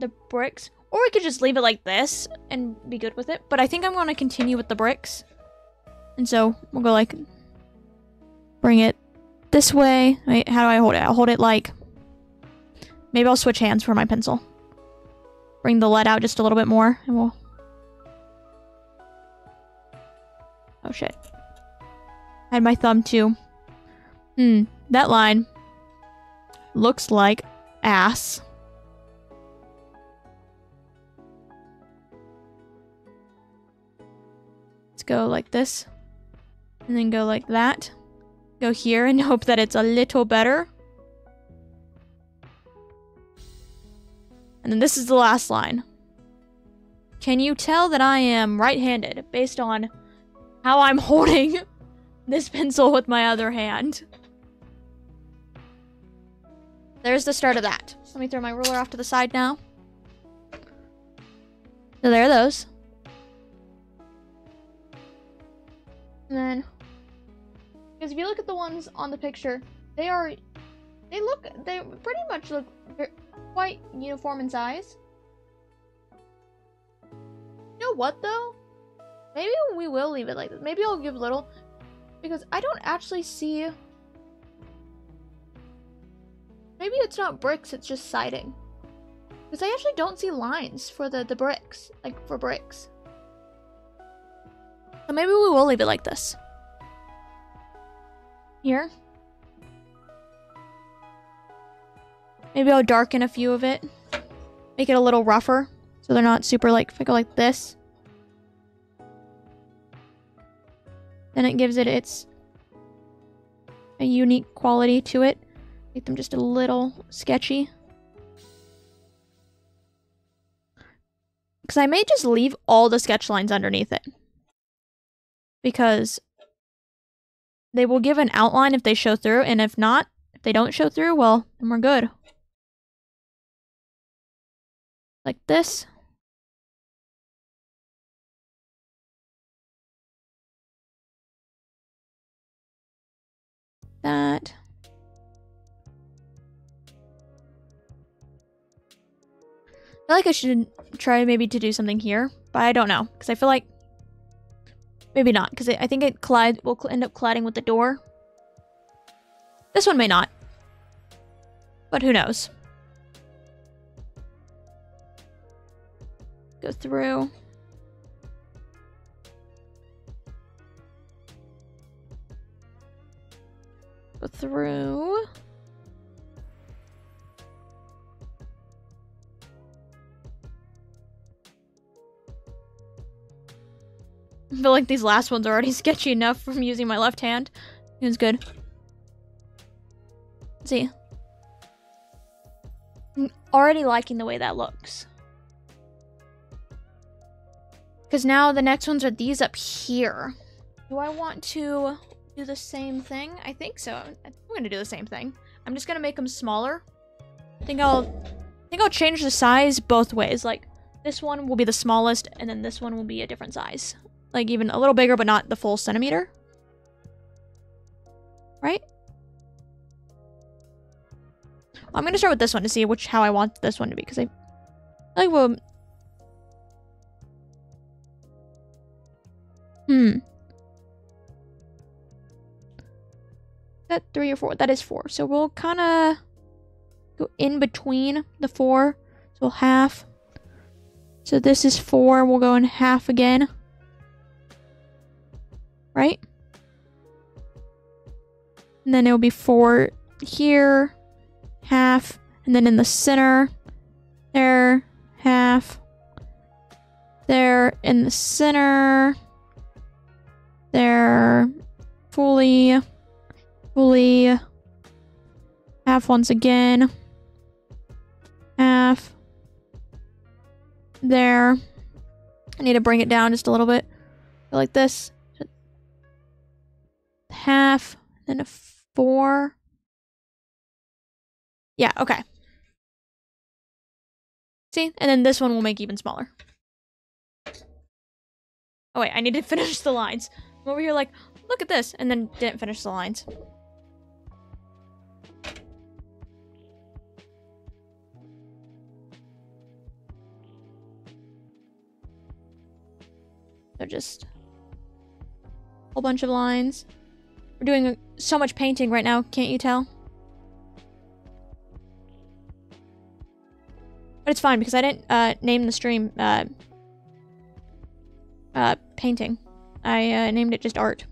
the bricks. Or we could just leave it like this and be good with it. But I think I'm going to continue with the bricks. And so we'll go like, bring it this way. Wait, how do I hold it? I'll hold it like Maybe I'll switch hands for my pencil. Bring the lead out just a little bit more, and we'll... Oh, shit. I had my thumb, too. Hmm, that line looks like ass. Let's go like this. And then go like that. Go here and hope that it's a little better. And then this is the last line. Can you tell that I am right-handed based on how I'm holding this pencil with my other hand? There's the start of that. Let me throw my ruler off to the side now. So there are those. And then, because if you look at the ones on the picture, they are, they look, they pretty much look quite uniform in size. You know what though? Maybe we will leave it like this. Maybe I'll give a little, because I don't actually see Maybe it's not bricks, it's just siding. Because I actually don't see lines for the, the bricks, like for bricks. So maybe we will leave it like this. Here. Maybe I'll darken a few of it. Make it a little rougher. So they're not super like, if I go like this. Then it gives it its a unique quality to it. Make them just a little sketchy. Because I may just leave all the sketch lines underneath it. Because they will give an outline if they show through, and if not, if they don't show through, well, then we're good. Like this. That. I feel like I should try maybe to do something here, but I don't know. Because I feel like... Maybe not, because I think it collide will end up colliding with the door. This one may not. But who knows. Go through. Go through. I feel like these last ones are already sketchy enough from using my left hand. It's good. Let's see. I'm already liking the way that looks. Because now the next ones are these up here. Do I want to do the same thing? I think so. I'm to do the same thing. I'm just to make them smaller. I think I'll I think I'll change the size both ways. Like this one will be the smallest and then this one will be a different size. Like even a little bigger, but not the full centimeter. Right? I'm to start with this one to see which how I want this one to be. Because I like, well... Hmm. That three or four? That is four. So we'll kind of go in between the four. So half. So this is four. We'll go in half again right? And then it'll be four here, half, and then in the center, there, half, there, in the center, there, fully, fully, half once again, half, there. I need to bring it down just a little bit, like this half, then a four. Yeah, okay. See? And then this one will make even smaller. Oh wait, I need to finish the lines. I'm over here like, look at this, and then didn't finish the lines. So just a whole bunch of lines. We're doing so much painting right now, can't you tell? But it's fine because I didn't uh, name the stream uh, uh, painting. I uh, named it just art.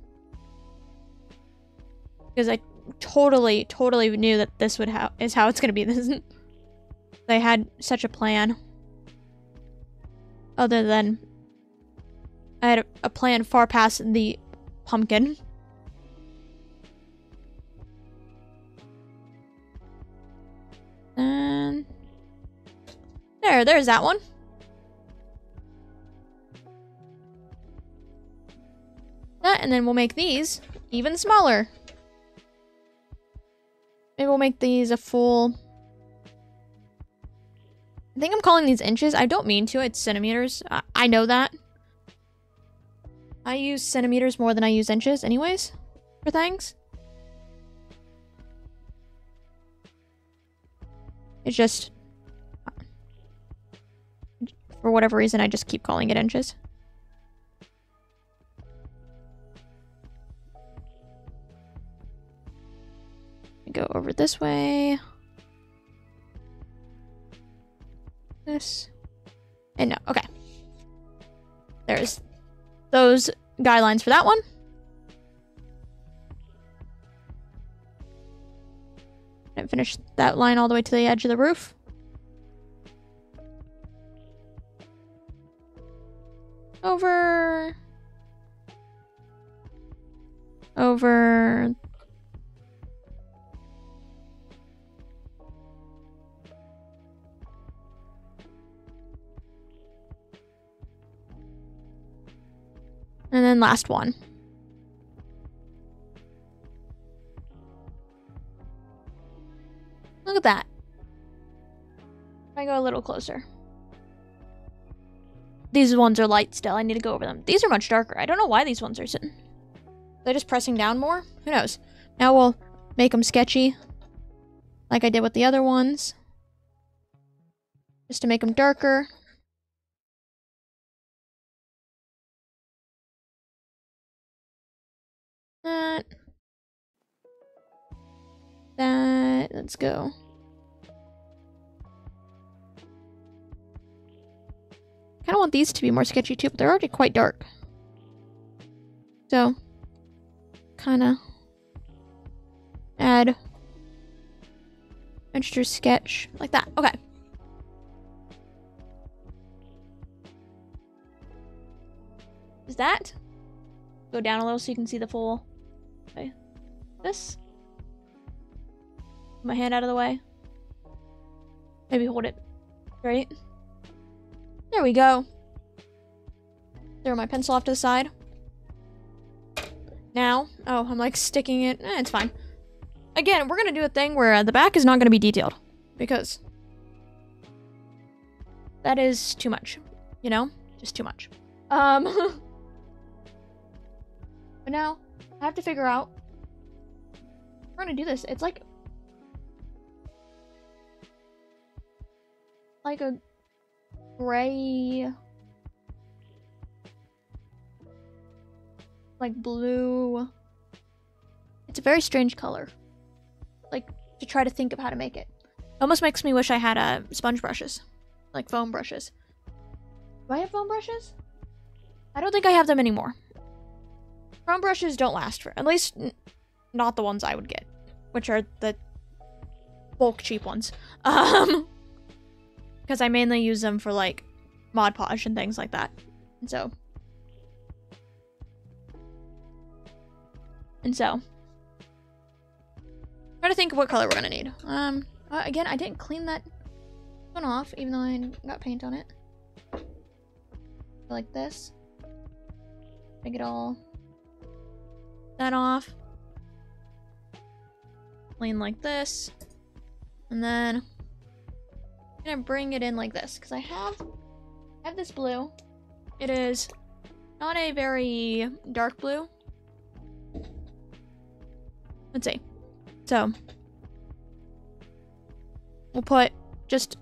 Because I totally, totally knew that this would how is how it's gonna be. This. They had such a plan. Other than I had a, a plan far past the pumpkin. And there, there's that one. That, and then we'll make these even smaller. Maybe we'll make these a full... I think I'm calling these inches. I don't mean to. It's centimeters. I, I know that. I use centimeters more than I use inches anyways for things. It's just... For whatever reason, I just keep calling it inches. Go over this way. This. And no, okay. There's those guidelines for that one. And finish that line all the way to the edge of the roof. Over. Over. And then last one. Look at that. If I go a little closer. These ones are light still. I need to go over them. These are much darker. I don't know why these ones are sitting. They're just pressing down more? Who knows? Now we'll make them sketchy. Like I did with the other ones. Just to make them darker. That. That. Let's go. kind of want these to be more sketchy too, but they're already quite dark. So, kind of add extra sketch like that. Okay. Is that? Go down a little so you can see the full. This. My hand out of the way. Maybe hold it straight. There we go. Throw my pencil off to the side. Now, oh, I'm like sticking it. Eh, it's fine. Again, we're gonna do a thing where uh, the back is not gonna be detailed because that is too much. You know, just too much. Um, but now I have to figure out. We're gonna do this. It's like like a gray like blue. It's a very strange color. Like to try to think of how to make it. Almost makes me wish i had uh, sponge brushes. Like foam brushes. Do i have foam brushes? I don't think i have them anymore. Foam brushes don't last for at least not the ones i would get which are the bulk cheap ones um because I mainly use them for like Mod Podge and things like that. And so. And so. Try to think of what color we're gonna need. Um, uh, again, I didn't clean that one off, even though I got paint on it. Like this. Make it all that off. Clean like this. And then I'm gonna bring it in like this because I have I have this blue. It is not a very dark blue. Let's see. So we'll put just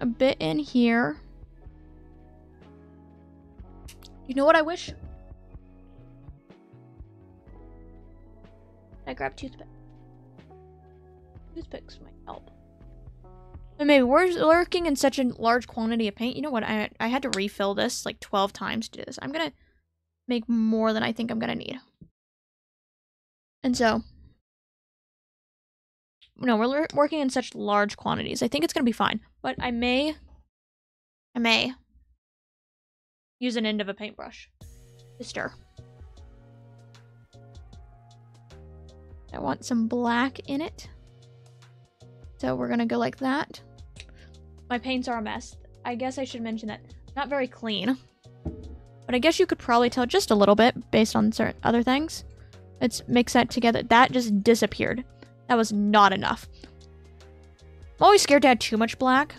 a bit in here. You know what I wish? I grab toothpick. Toothpicks might help. But maybe we're working in such a large quantity of paint. You know what? I I had to refill this like 12 times to do this. I'm gonna make more than I think I'm gonna need. And so, no, we're working in such large quantities. I think it's gonna be fine. But I may, I may use an end of a paintbrush to stir. I want some black in it. So we're gonna go like that. My paints are a mess. I guess I should mention that. Not very clean. But I guess you could probably tell just a little bit based on certain other things. Let's mix that together. That just disappeared. That was not enough. I'm always scared to add too much black.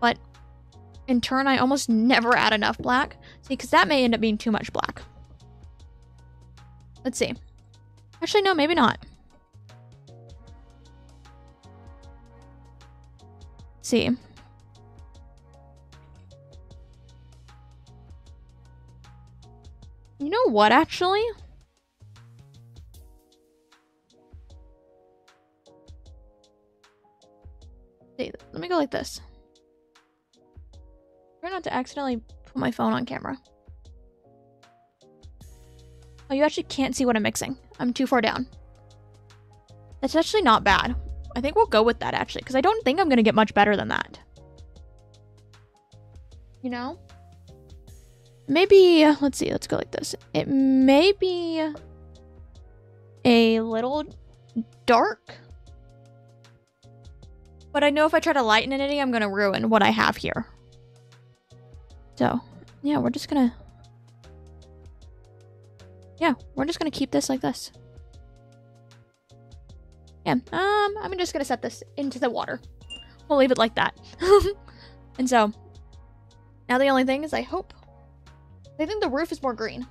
But in turn, I almost never add enough black. See, because that may end up being too much black. Let's see. Actually, no, maybe not. See. You know what, actually? See, let me go like this. Try not to accidentally put my phone on camera. Oh, you actually can't see what I'm mixing. I'm too far down. That's actually not bad. I think we'll go with that actually, because I don't think I'm going to get much better than that. You know? Maybe, let's see, let's go like this. It may be a little dark. But I know if I try to lighten it any, I'm going to ruin what I have here. So, yeah, we're just going to... Yeah, we're just going to keep this like this. Yeah, um, I'm just gonna set this into the water. We'll leave it like that. and so, now the only thing is I hope... I think the roof is more green.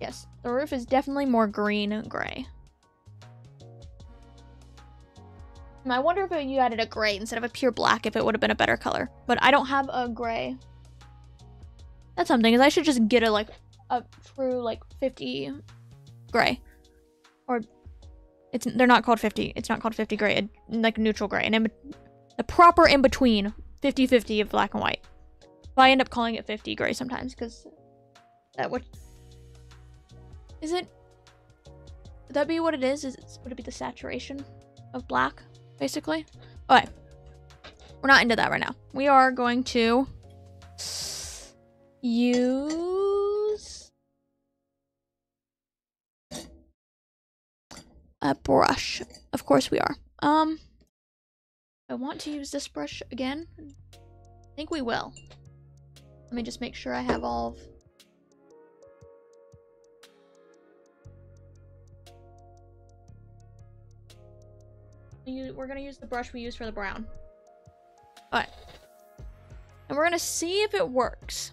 Yes, the roof is definitely more green and gray. I wonder if you added a gray instead of a pure black, if it would have been a better color. But I don't have a gray. That's something, is I should just get a, like, a true, like, 50 gray. It's they're not called 50. It's not called 50 gray. like neutral gray. And in, the proper in between 50-50 of black and white. But I end up calling it 50 gray sometimes because that would is it would that be what it is? Is it would it be the saturation of black basically? Okay. We're not into that right now. We are going to use a brush. Of course we are. Um, I want to use this brush again. I think we will. Let me just make sure I have all of... We're to use the brush we use for the brown. Alright. And we're to see if it works.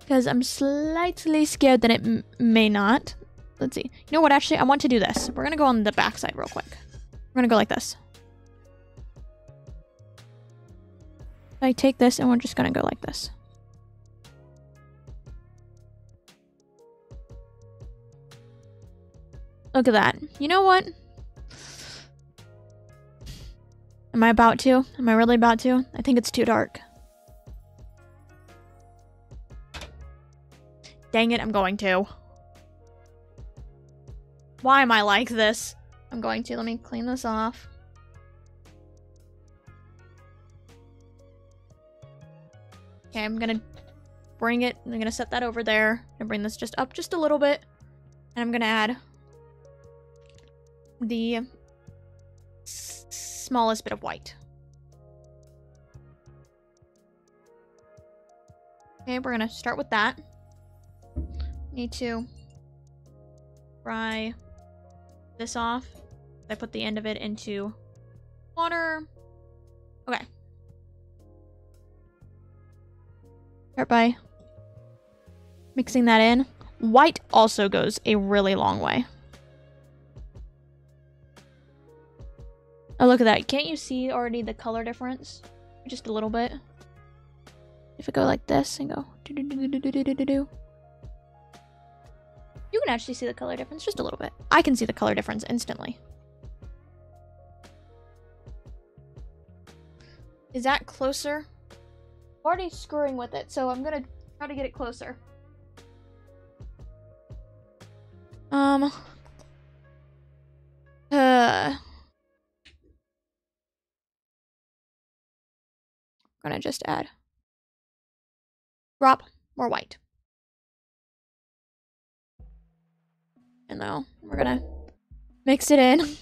Because I'm slightly scared that it may not. Let's see. You know what? Actually, I want to do this. We're going to go on the back side real quick. We're going to go like this. I take this and we're just going to go like this. Look at that. You know what? Am I about to? Am I really about to? I think it's too dark. Dang it, I'm going to. Why am I like this? I'm going to. Let me clean this off. Okay, I'm gonna bring it. I'm gonna set that over there. and bring this just up just a little bit. And I'm gonna add the smallest bit of white. Okay, we're gonna start with that. Need to fry this off. I put the end of it into water. Okay. Start by mixing that in. White also goes a really long way. Oh, look at that. Can't you see already the color difference? Just a little bit. If I go like this and go do do do do do do do do you can actually see the color difference just a little bit. I can see the color difference instantly. Is that closer? I'm already screwing with it, so I'm gonna try to get it closer. Um. Uh. I'm gonna just add. Drop more white. Now we're gonna mix it in.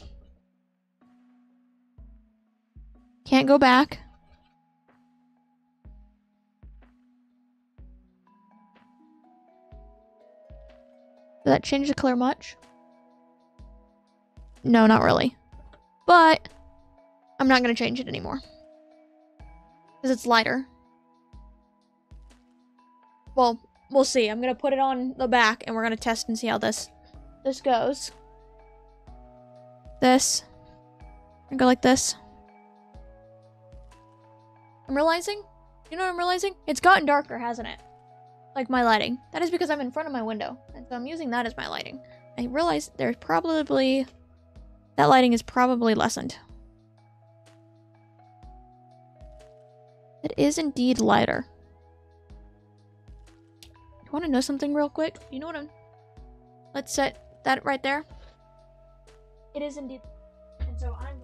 Can't go back. Does that change the color much? No, not really. But I'm not going to change it anymore. Because it's lighter. Well, we'll see. I'm going to put it on the back and we're going to test and see how this this goes. This. I go like this. I'm realizing, you know what I'm realizing? It's gotten darker, hasn't it? Like my lighting. That is because I'm in front of my window. And so I'm using that as my lighting. I realize there's probably, that lighting is probably lessened. It is indeed lighter. You want to know something real quick? You know what I'm... Let's set that right there. It is indeed... And so I'm...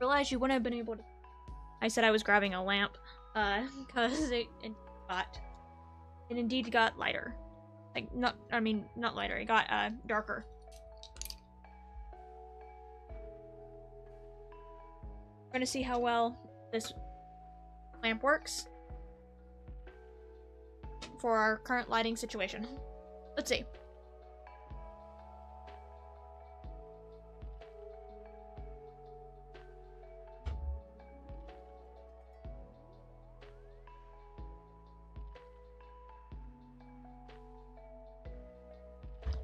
Realize you wouldn't have been able to... I said I was grabbing a lamp, uh, because it, it got... It indeed got lighter. Like, not... I mean, not lighter. It got, uh, darker. We're gonna see how well this lamp works for our current lighting situation. Let's see.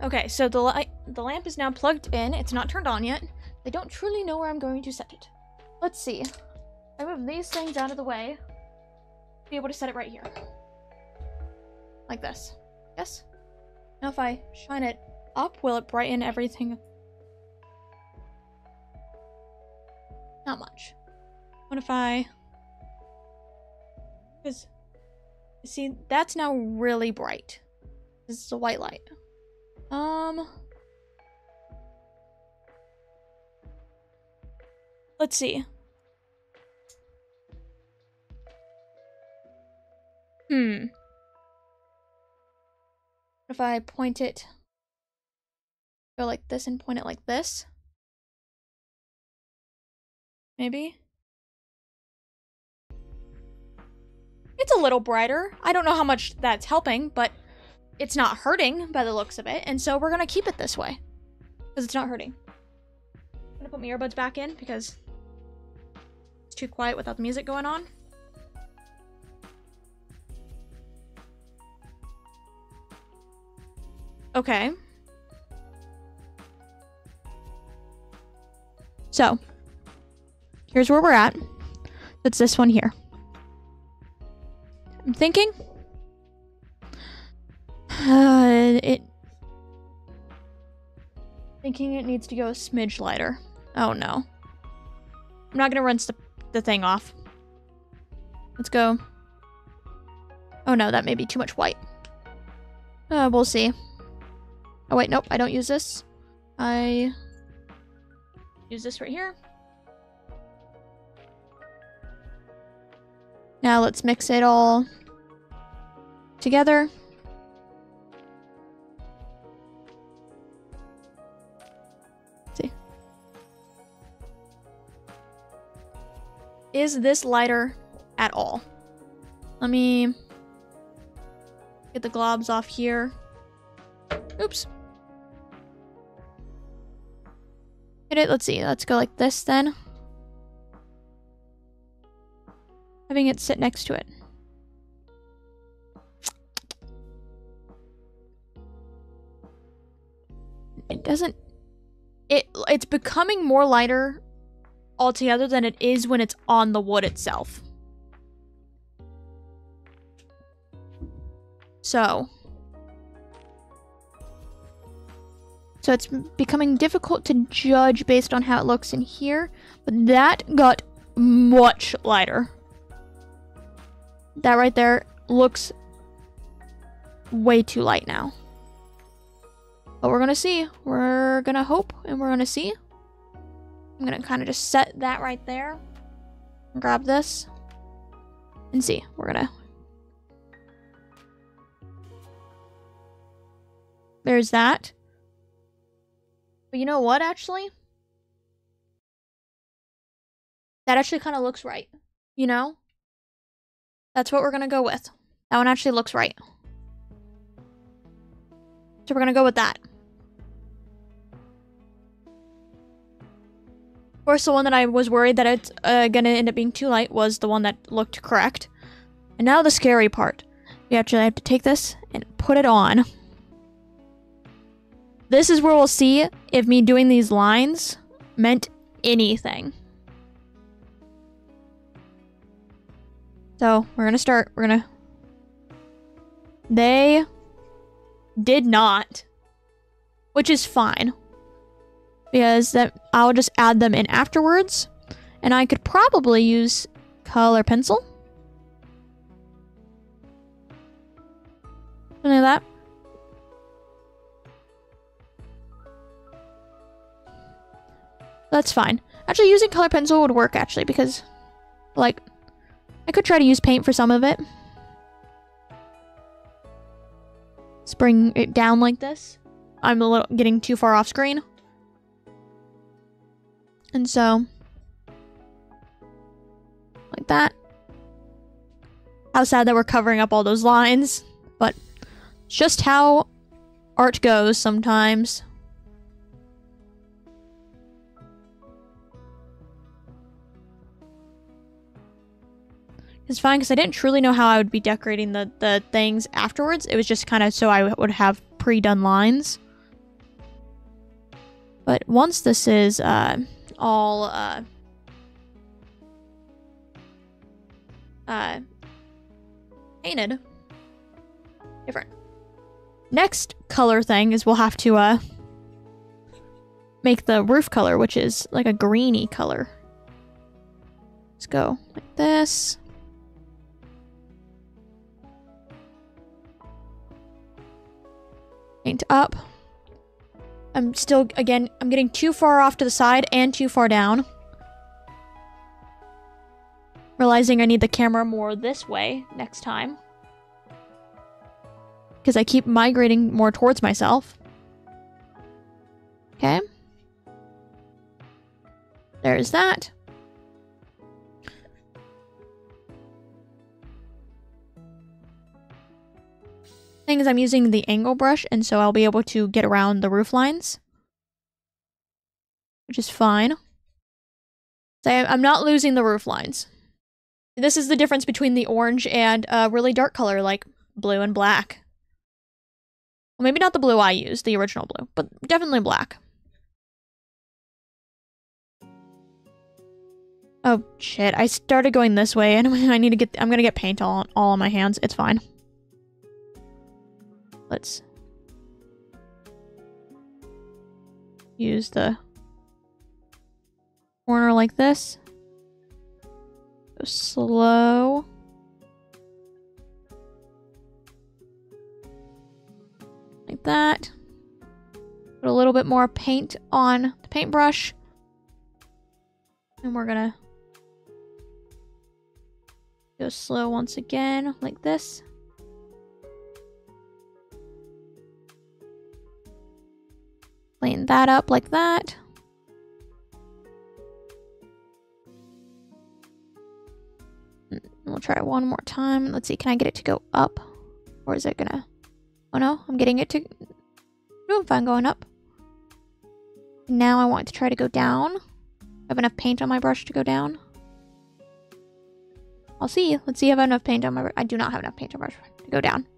Okay, so the light, the lamp is now plugged in. It's not turned on yet. I don't truly know where I'm going to set it. Let's see. I move these things out of the way. Be able to set it right here. Like this. Yes? Now if I shine it up, will it brighten everything? Not much. What if I... Because, see, that's now really bright. This is a white light. Um... Let's see. Hmm. If I point it, go like this and point it like this. Maybe? It's a little brighter. I don't know how much that's helping, but it's not hurting by the looks of it. And so we're going to keep it this way because it's not hurting. I'm going to put my earbuds back in because it's too quiet without the music going on. Okay. So, here's where we're at. It's this one here. I'm thinking uh, it thinking it needs to go a smidge lighter. Oh no. I'm not gonna rinse the, the thing off. Let's go. Oh no, that may be too much white. Uh, we'll see. Oh wait, nope, I don't use this. I use this right here. Now let's mix it all together. see. Is this lighter at all? Let me get the globs off here. Oops. It. Let's see. Let's go like this then. Having it sit next to it. It doesn't... It It's becoming more lighter altogether than it is when it's on the wood itself. So... So it's becoming difficult to judge based on how it looks in here. But that got much lighter. That right there looks way too light now. But we're gonna see. We're gonna hope and we're gonna see. I'm gonna kind of just set that right there. Grab this. And see. We're gonna... There's that. But you know what, actually? That actually kind of looks right. You know? That's what we're gonna go with. That one actually looks right. So we're gonna go with that. Of course, the one that I was worried that it's uh, gonna end up being too light was the one that looked correct. And now the scary part. We actually have to take this and put it on. This is where we'll see if me doing these lines meant anything. So, we're gonna start. We're gonna... They did not. Which is fine because that I'll just add them in afterwards. And I could probably use color pencil. Something like that. That's fine. Actually, using color pencil would work, actually, because, like, I could try to use paint for some of it. Let's bring it down like this. I'm a little getting too far off screen. And so, like that. How sad that we're covering up all those lines, but just how art goes sometimes. It's fine because I didn't truly know how I would be decorating the, the things afterwards. It was just kind of so I would have pre-done lines. But once this is uh, all uh, uh, painted. Different. Next color thing is we'll have to uh, make the roof color, which is like a greeny color. Let's go like this. Up. I'm still, again, I'm getting too far off to the side and too far down. Realizing I need the camera more this way next time. Because I keep migrating more towards myself. Okay. There's that. Thing is I'm using the angle brush, and so I'll be able to get around the roof lines. Which is fine. So I'm not losing the roof lines. This is the difference between the orange and a really dark color like blue and black. Well, maybe not the blue I used, the original blue, but definitely black. Oh shit, I started going this way and I need to get- I'm gonna get paint all, all on my hands. It's fine. Let's use the corner like this. Go slow. Like that. Put a little bit more paint on the paintbrush. And we're gonna go slow once again, like this. Clean that up like that. We'll try one more time. Let's see, can I get it to go up? Or is it gonna... Oh no, I'm getting it to... Doing fine going up. Now I want to try to go down. I have enough paint on my brush to go down. I'll see. Let's see if I have enough paint on my... I do not have enough paint on my brush to go down.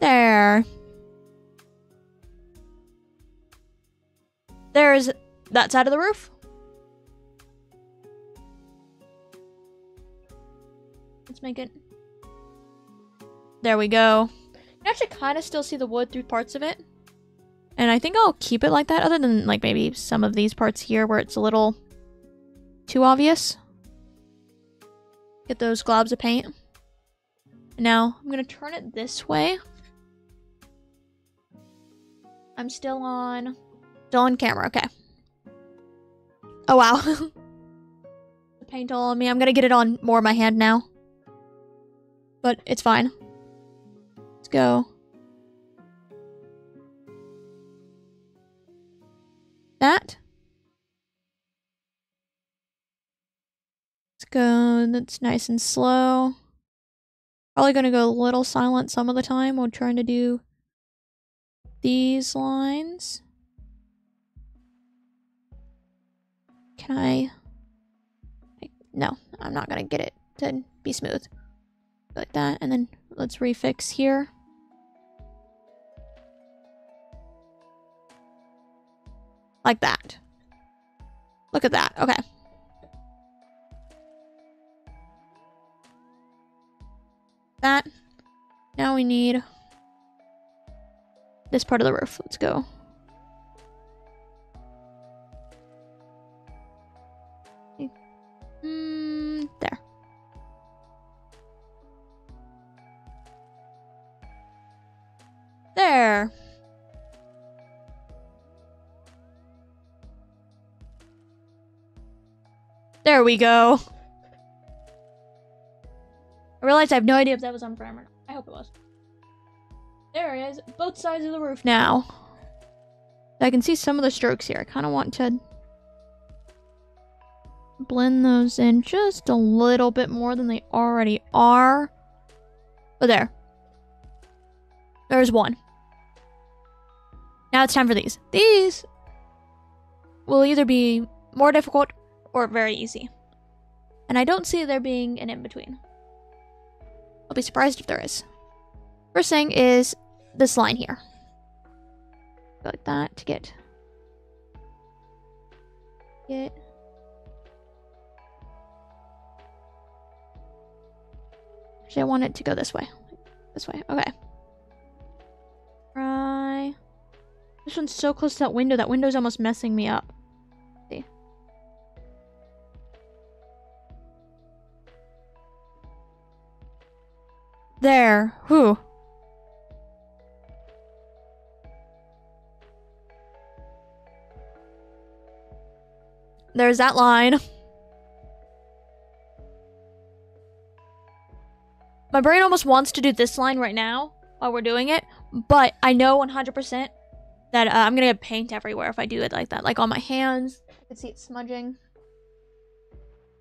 There. There's that side of the roof. Let's make it. There we go. You can actually kind of still see the wood through parts of it. And I think I'll keep it like that, other than like maybe some of these parts here where it's a little too obvious. Get those globs of paint. Now, I'm going to turn it this way. I'm still on... Still on camera, okay. Oh, wow. the paint all on me. I'm to get it on more of my hand now. But it's fine. Let's go. That. Let's go. That's nice and slow. Probably to go a little silent some of the time while trying to do these lines. Can I... No, I'm not to get it to be smooth. Like that, and then let's refix here. Like that. Look at that. Okay. that. Now we need this part of the roof. Let's go. Mm, there. There. There we go. I realized I have no idea if that was on frame or not. I hope it was. There it is. Both sides of the roof now. I can see some of the strokes here. I kind of want to blend those in just a little bit more than they already are. But there. There's one. Now it's time for these. These will either be more difficult or very easy. And I don't see there being an in-between. I'll be surprised if there is. First thing is this line here. Go like that to get get Actually, I want it to go this way. This way. Okay. Right. This one's so close to that window. That window's almost messing me up. See. There. Whew. There's that line. My brain almost wants to do this line right now while we're doing it, but I know 100% that uh, I'm gonna get paint everywhere if I do it like that. Like on my hands. I can see it smudging.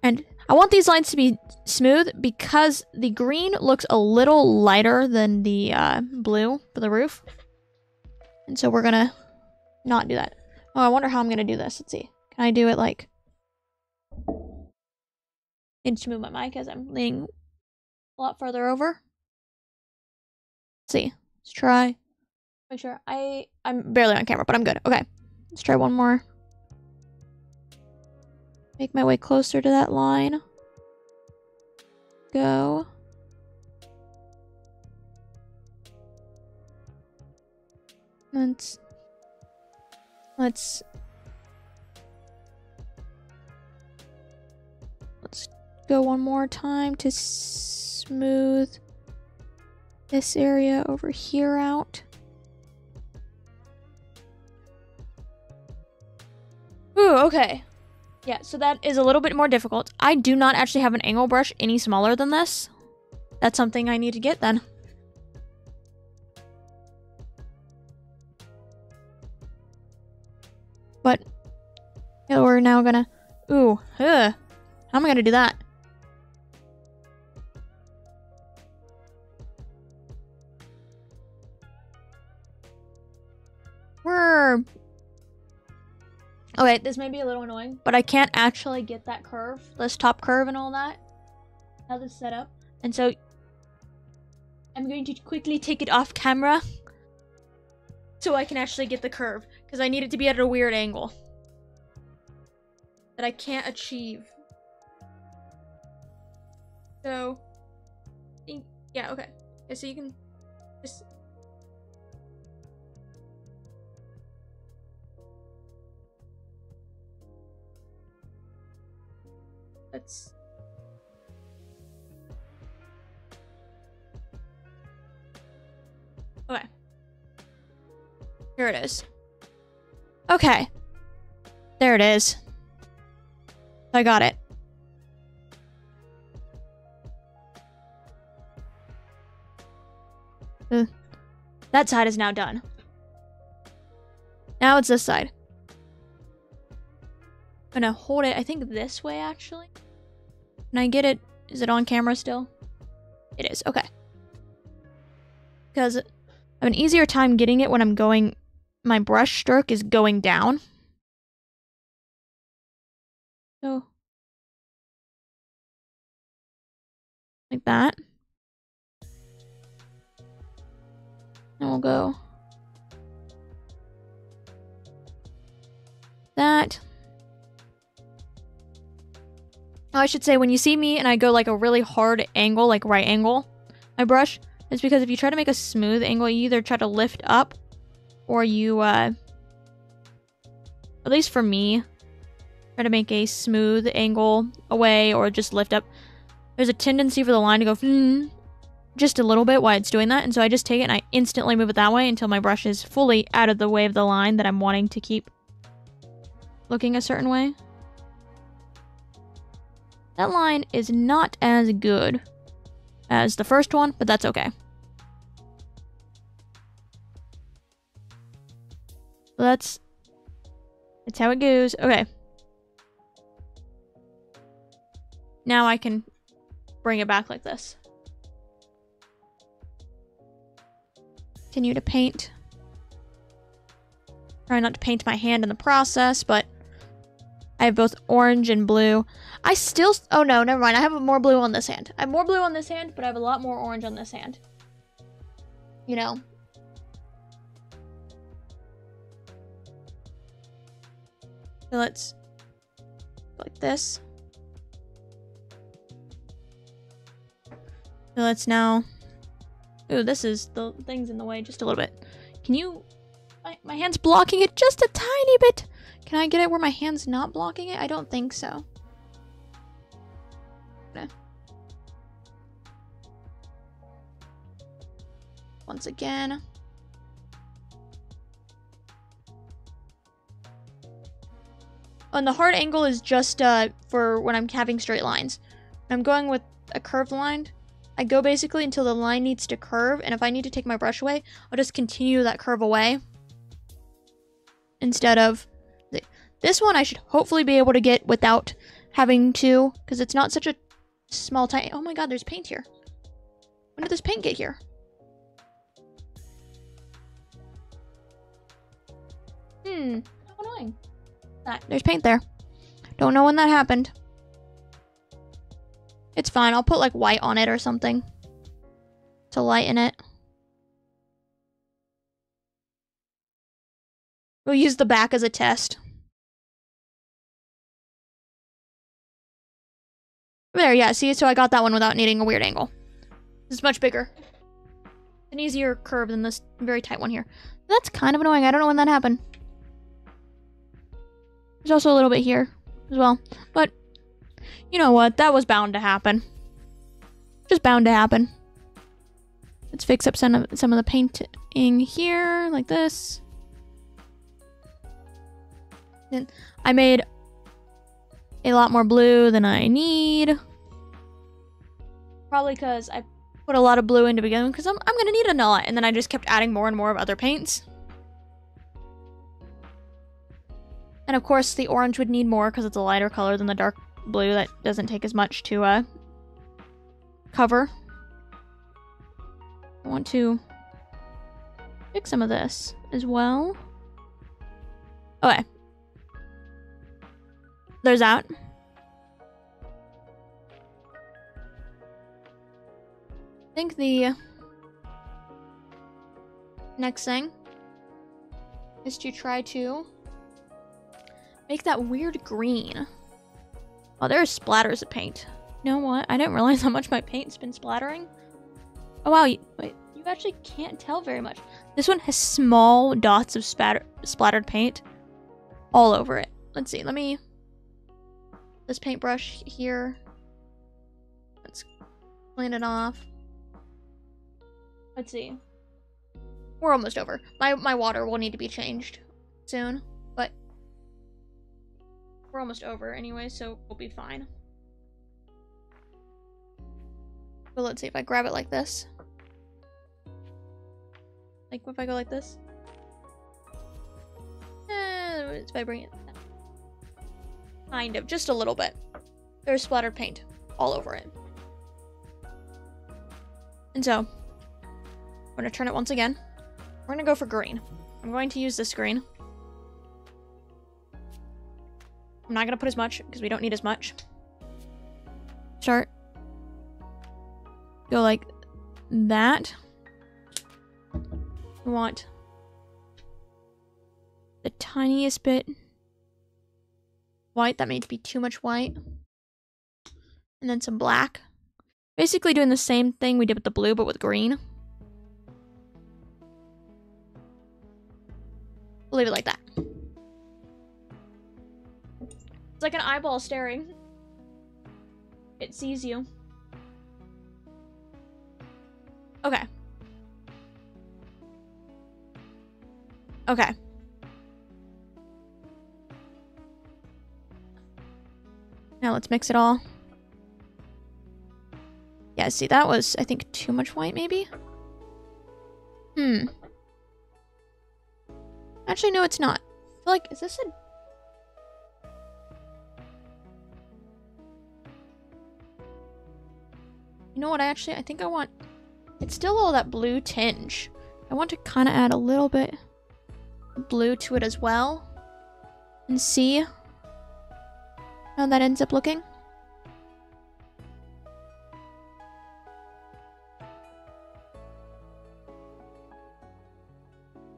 And I want these lines to be smooth because the green looks a little lighter than the uh, blue for the roof. And so we're gonna not do that. Oh, I wonder how I'm gonna do this. Let's see. Can I do it like... Need to move my mic as I'm leaning a lot further over. Let's see. Let's try. Make sure. I, I'm barely on camera, but I'm good. Okay. Let's try one more. Make my way closer to that line. Go. Let's let's go one more time to smooth this area over here out. Ooh, okay. Yeah, so that is a little bit more difficult. I do not actually have an angle brush any smaller than this. That's something I need to get then. But yeah, we're now gonna... Ooh, ugh. How am I gonna do that? We're Okay, this may be a little annoying, but I can't actually get that curve, this top curve and all that. How this set up. And so I'm going to quickly take it off camera so I can actually get the curve because I need it to be at a weird angle that I can't achieve. So, yeah, okay. Okay, so you can let's Okay. Here it is. Okay. There it is. I got it. That side is now done. Now it's this side. I'm gonna hold it, I think this way actually. Can I get it? Is it on camera still? It is, okay. Because I have an easier time getting it when I'm going, my brush stroke is going down. So, like that. And we'll go that. I should say when you see me and I go like a really hard angle, like right angle, my brush, it's because if you try to make a smooth angle, you either try to lift up or you, uh, at least for me, try to make a smooth angle away or just lift up. There's a tendency for the line to go mm, just a little bit while it's doing that. And so I just take it and I instantly move it that way until my brush is fully out of the way of the line that I'm wanting to keep looking a certain way. That line is not as good as the first one, but that's okay. That's that's how it goes. Okay. Now I can bring it back like this. Continue to paint. Try not to paint my hand in the process, but I have both orange and blue. I still... Oh, no, never mind. I have more blue on this hand. I have more blue on this hand, but I have a lot more orange on this hand. You know. So let's... Like this. So let's now... Ooh, this is... The thing's in the way just a little bit. Can you... My, my hand's blocking it just a tiny bit. Can I get it where my hand's not blocking it? I don't think so. Once again. And the hard angle is just uh, for when I'm having straight lines. I'm going with a curved line, I go basically until the line needs to curve, and if I need to take my brush away, I'll just continue that curve away. Instead of this one I should hopefully be able to get without having to, because it's not such a small tiny. Oh my god, there's paint here. When did this paint get here? Hmm, how annoying. That, there's paint there. Don't know when that happened. It's fine, I'll put like white on it or something. To lighten it. We'll use the back as a test. There, yeah, see? So I got that one without needing a weird angle. This is much bigger. It's An easier curve than this very tight one here. That's kind of annoying. I don't know when that happened. There's also a little bit here as well. But, you know what? That was bound to happen. Just bound to happen. Let's fix up some of, some of the painting here, like this. Then I made a lot more blue than I need. Probably because I put a lot of blue in to begin with, because I'm, I'm going to need a lot. And then I just kept adding more and more of other paints. And of course, the orange would need more because it's a lighter color than the dark blue that doesn't take as much to uh, cover. I want to fix some of this as well. Okay. There's that. I think the next thing is to try to make that weird green. Oh, there's splatters of paint. You know what? I didn't realize how much my paint's been splattering. Oh wow, wait, you actually can't tell very much. This one has small dots of spatter, splattered paint all over it. Let's see, let me... This paintbrush here. Let's clean it off. Let's see. We're almost over. My, my water will need to be changed soon, we're almost over anyway, so we'll be fine. But let's see if I grab it like this. Like if I go like this. Eh, bring it Kind of, just a little bit. There's splattered paint all over it. And so, I'm gonna turn it once again. We're gonna go for green. I'm going to use this green. I'm not gonna put as much because we don't need as much. Start. Go like that. We want the tiniest bit white. That may be too much white. And then some black. Basically doing the same thing we did with the blue, but with green. We'll leave it like that. It's like an eyeball staring. It sees you. Okay. Okay. Now let's mix it all. Yeah, see, that was, I think, too much white, maybe? Hmm. Actually, no, it's not. I feel like, is this a... You know what, I actually, I think I want... It's still all that blue tinge. I want to kind of add a little bit blue to it as well. And see how that ends up looking.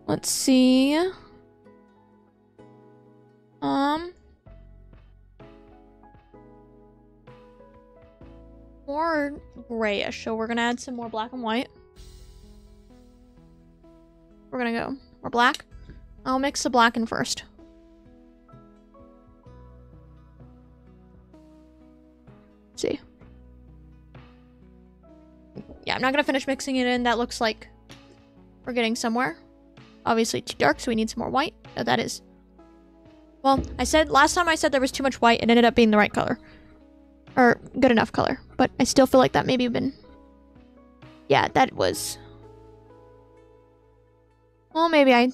Let's see. Um. More grayish, so we're gonna add some more black and white. We're gonna go more black. I'll mix the black in first. Let's see. Yeah, I'm not gonna finish mixing it in. That looks like we're getting somewhere. Obviously too dark, so we need some more white. Oh, that is. Well, I said last time I said there was too much white, it ended up being the right color. Or good enough color. But I still feel like that maybe been... Yeah, that was... Well, maybe I...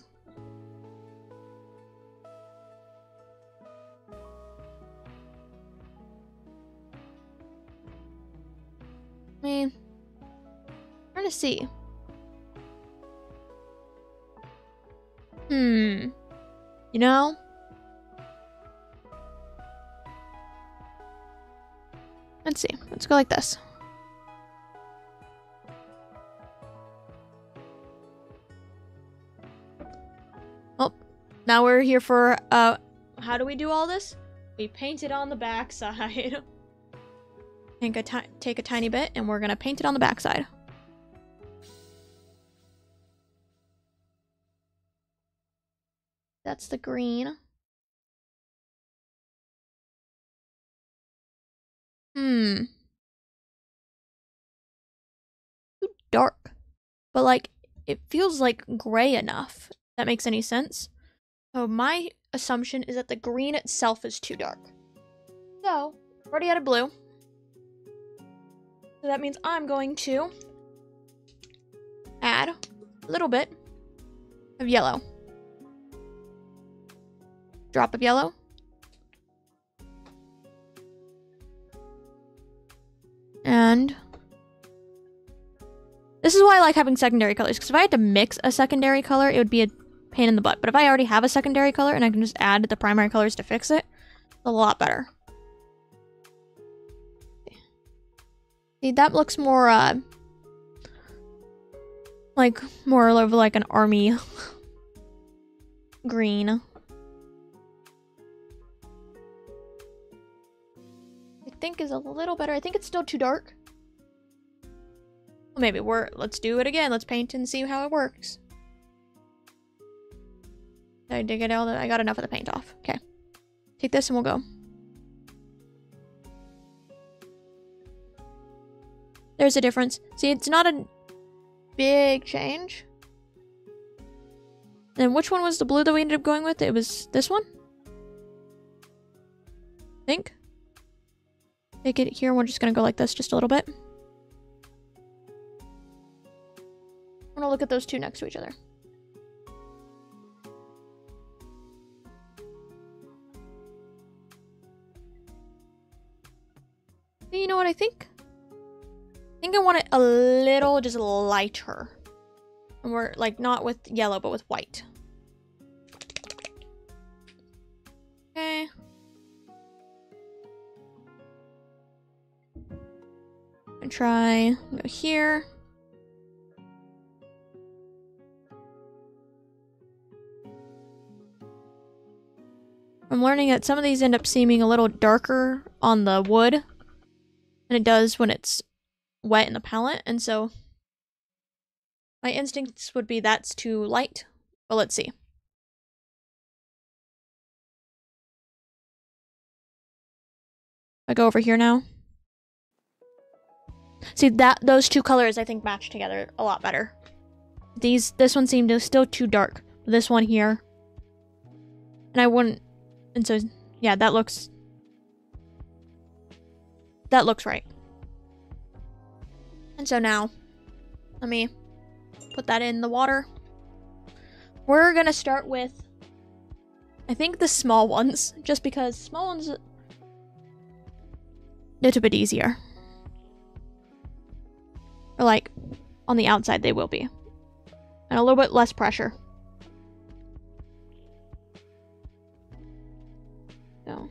I mean... I'm trying to see. Hmm. You know? Let's see. Let's go like this. Well, now we're here for, uh, how do we do all this? We paint it on the back side. take, a take a tiny bit and we're gonna paint it on the back side. That's the green. Hmm. Too dark. But like, it feels like gray enough. that makes any sense. So my assumption is that the green itself is too dark. So, already added blue. So that means I'm going to add a little bit of yellow drop of yellow. And this is why I like having secondary colors, because if I had to mix a secondary color, it would be a pain in the butt. But if I already have a secondary color and I can just add the primary colors to fix it, it's a lot better. See, that looks more, uh, like, more of like an army green. Think is a little better. I think it's still too dark. Well, maybe we're let's do it again. Let's paint and see how it works. I did get all the I got enough of the paint off. Okay. Take this and we'll go. There's a difference. See, it's not a big change. And which one was the blue that we ended up going with? It was this one? I think. Take it here. We're just going to go like this just a little bit. I'm going to look at those two next to each other. You know what I think? I think I want it a little just lighter. And we're like not with yellow, but with white. Try go here. I'm learning that some of these end up seeming a little darker on the wood than it does when it's wet in the palette, and so my instincts would be that's too light, but let's see. I go over here now. See that those two colors I think match together a lot better. These this one seemed still too dark. This one here. And I wouldn't and so yeah, that looks that looks right. And so now let me put that in the water. We're gonna start with I think the small ones, just because small ones it's a bit easier. Or like on the outside they will be. And a little bit less pressure. So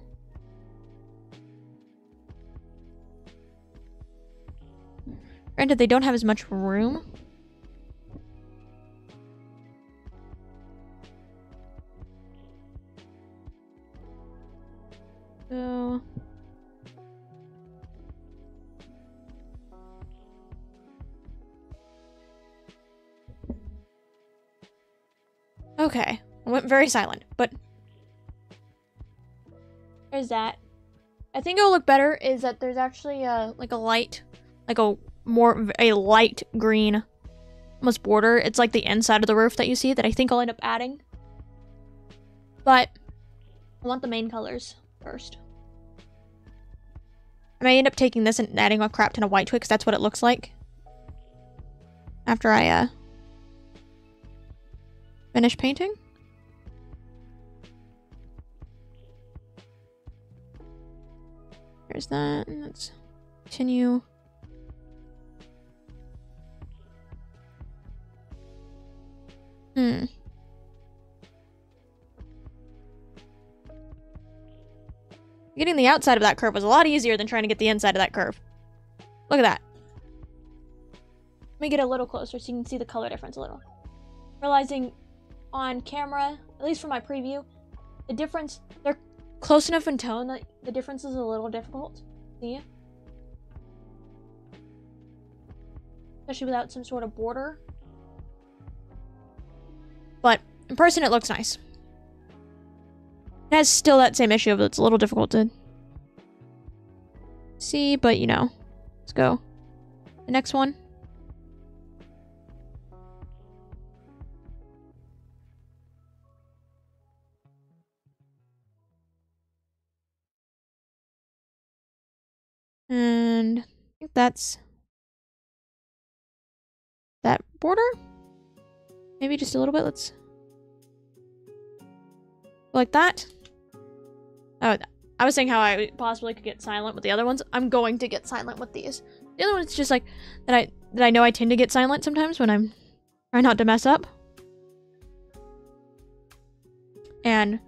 Granted, they don't have as much room. So... Okay. I went very silent, but... There's that. I think it'll look better is that there's actually a, like a light, like a more, a light green almost border. It's like the inside of the roof that you see that I think I'll end up adding. But I want the main colors first. I may end up taking this and adding a crap ton of white to it because that's what it looks like. After I, uh, finish painting. There's that. Let's continue. Hmm. Getting the outside of that curve was a lot easier than trying to get the inside of that curve. Look at that. Let me get a little closer so you can see the color difference a little. Realizing on camera, at least for my preview, the difference, they're close enough in tone that the difference is a little difficult. See? Especially without some sort of border. But in person, it looks nice. It has still that same issue of it's a little difficult to see, but you know. Let's go. The next one. And I think that's that border. Maybe just a little bit. Let's like that. Oh, I was saying how I possibly could get silent with the other ones. I'm going to get silent with these. The other one's just like that I that I know I tend to get silent sometimes when I'm trying not to mess up. And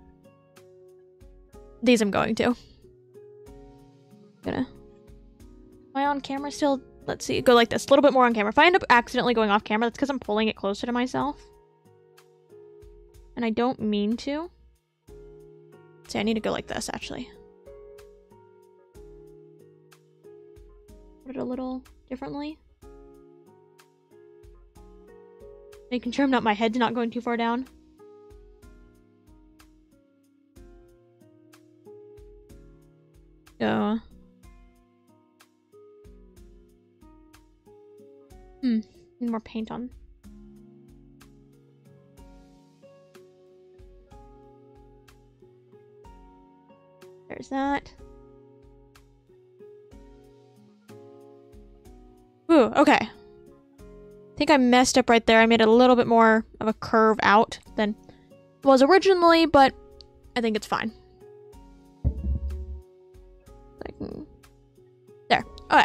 these I'm going to. Gonna Am I on camera still? Let's see. Go like this. A little bit more on camera. If I end up accidentally going off camera, that's because I'm pulling it closer to myself. And I don't mean to. See, I need to go like this, actually. Put it a little differently. Making sure I'm not my head's not going too far down. Go. Hmm. Need more paint on. There's that. Ooh, okay. I think I messed up right there. I made a little bit more of a curve out than was originally, but I think it's fine. There. Okay. There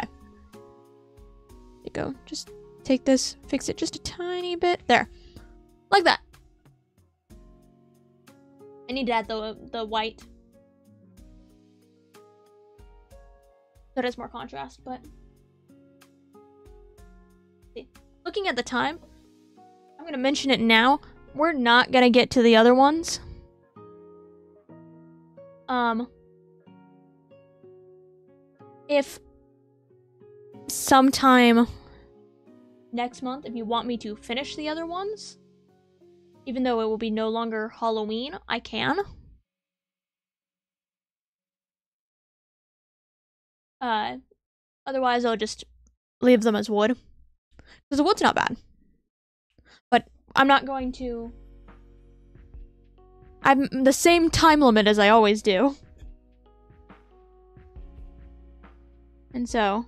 you go. Just take this, fix it just a tiny bit. There. Like that. I need to add the the white. That has more contrast, but. Looking at the time, I'm gonna mention it now. We're not gonna get to the other ones. Um if sometime next month, if you want me to finish the other ones, even though it will be no longer Halloween, I can. Uh, otherwise, I'll just leave them as wood. Because the wood's not bad. But I'm not going to. I'm the same time limit as I always do. And so,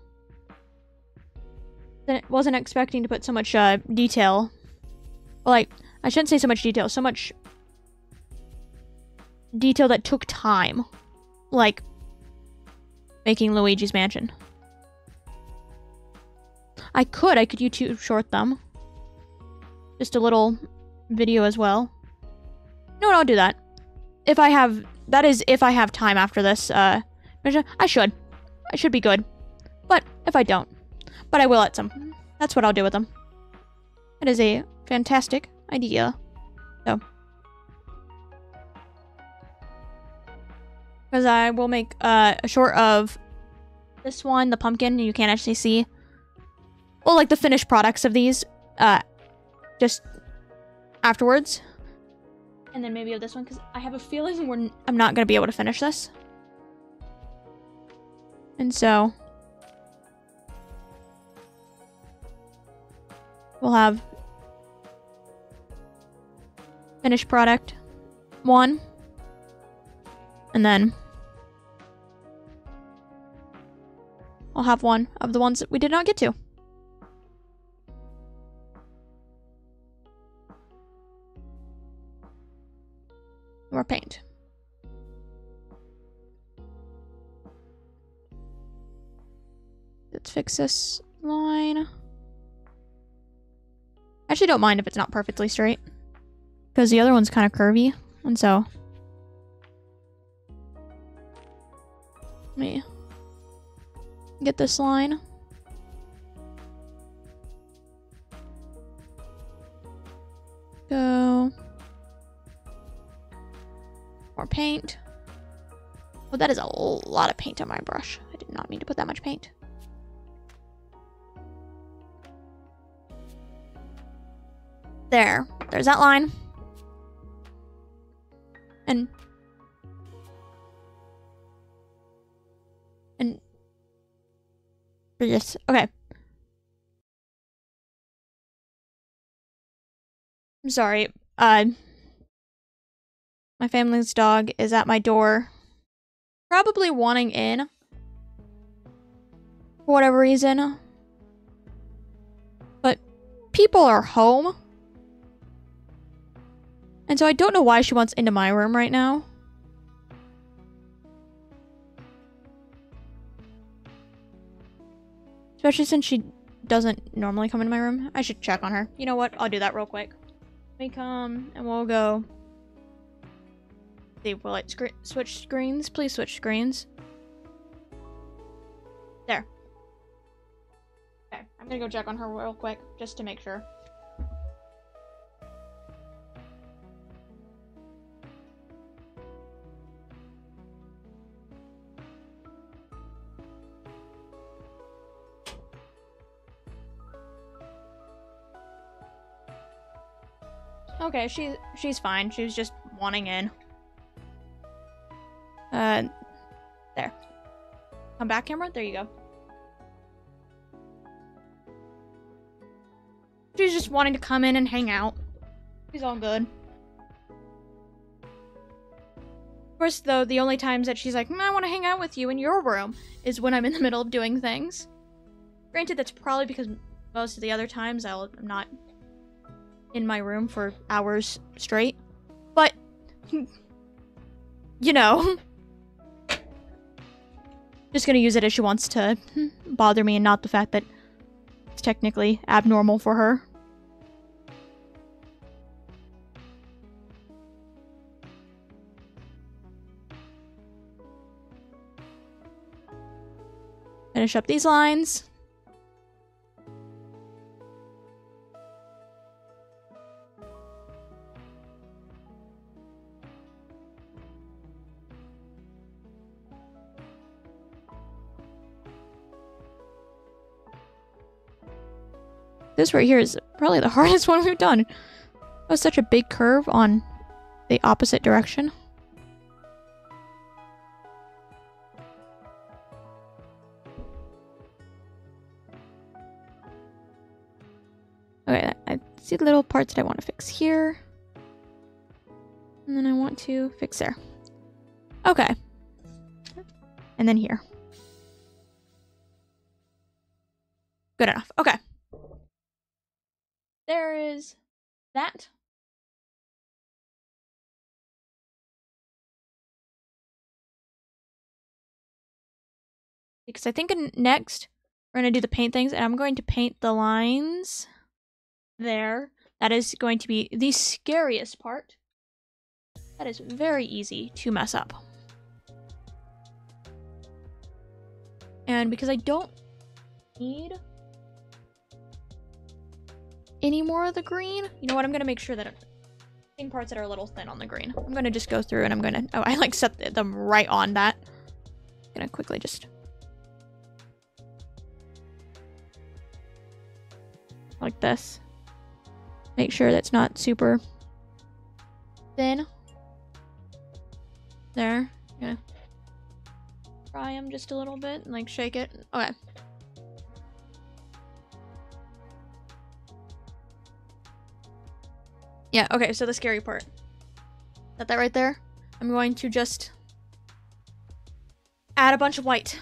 wasn't expecting to put so much uh, detail. like, I shouldn't say so much detail, so much detail that took time. Like, making Luigi's Mansion. I could, I could YouTube short them. Just a little video as well. No, I'll do that. If I have, that is if I have time after this, uh, I should. I should be good. But if I don't, but I will at some. That's what I'll do with them. That is a fantastic idea. So. Because I will make uh, a short of this one, the pumpkin, you can't actually see. Well, like the finished products of these, uh, just afterwards. And then maybe of this one, because I have a feeling we're, I'm not going to be able to finish this. And so, we'll have finished product one, and then I'll have one of the ones that we did not get to. More paint. Let's fix this actually don't mind if it's not perfectly straight. Because the other one's kind of curvy. And so... Let me get this line. Go. More paint. Oh, that is a lot of paint on my brush. I did not mean to put that much paint. There. There's that line. And... And... This. Okay. I'm sorry. Uh... My family's dog is at my door. Probably wanting in. For whatever reason. But people are home. And so I don't know why she wants into my room right now. Especially since she doesn't normally come into my room. I should check on her. You know what? I'll do that real quick. Let me come and we'll go. See, will switch screens? Please switch screens. There. Okay, I'm gonna go check on her real quick just to make sure. Okay, she she's fine. She was just wanting in. Uh, there. Come back, camera. There you go. She's just wanting to come in and hang out. She's all good. Of course, though, the only times that she's like, mm, I want to hang out with you in your room is when I'm in the middle of doing things. Granted, that's probably because most of the other times I'll, I'm not in my room for hours straight. But, you know. Just gonna use it as she wants to bother me and not the fact that it's technically abnormal for her. Finish up these lines. This right here is probably the hardest one we've done. That was such a big curve on the opposite direction. Okay, I see the little parts that I want to fix here. And then I want to fix there. Okay. And then here. Good enough. Okay. There is that. Because I think next we're going to do the paint things and I'm going to paint the lines there. That is going to be the scariest part. That is very easy to mess up. And because I don't need any more of the green, you know what, I'm going to make sure that I'm parts that are a little thin on the green. I'm going to just go through and I'm going to, oh, I like set them right on that. I'm going to quickly just like this. Make sure that's not super thin. There. Yeah. Fry them just a little bit and like shake it. Okay. Yeah, okay, so the scary part. Got that right there? I'm going to just add a bunch of white.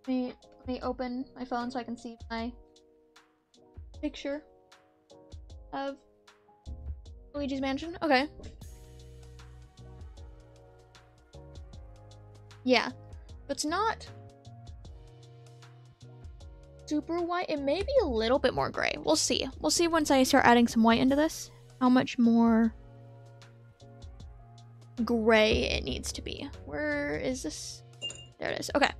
Let me, let me open my phone so I can see my picture of Luigi's Mansion. Okay. Yeah. It's not super white. It may be a little bit more gray. We'll see. We'll see once I start adding some white into this. How much more gray it needs to be. Where is this? There it is. Okay.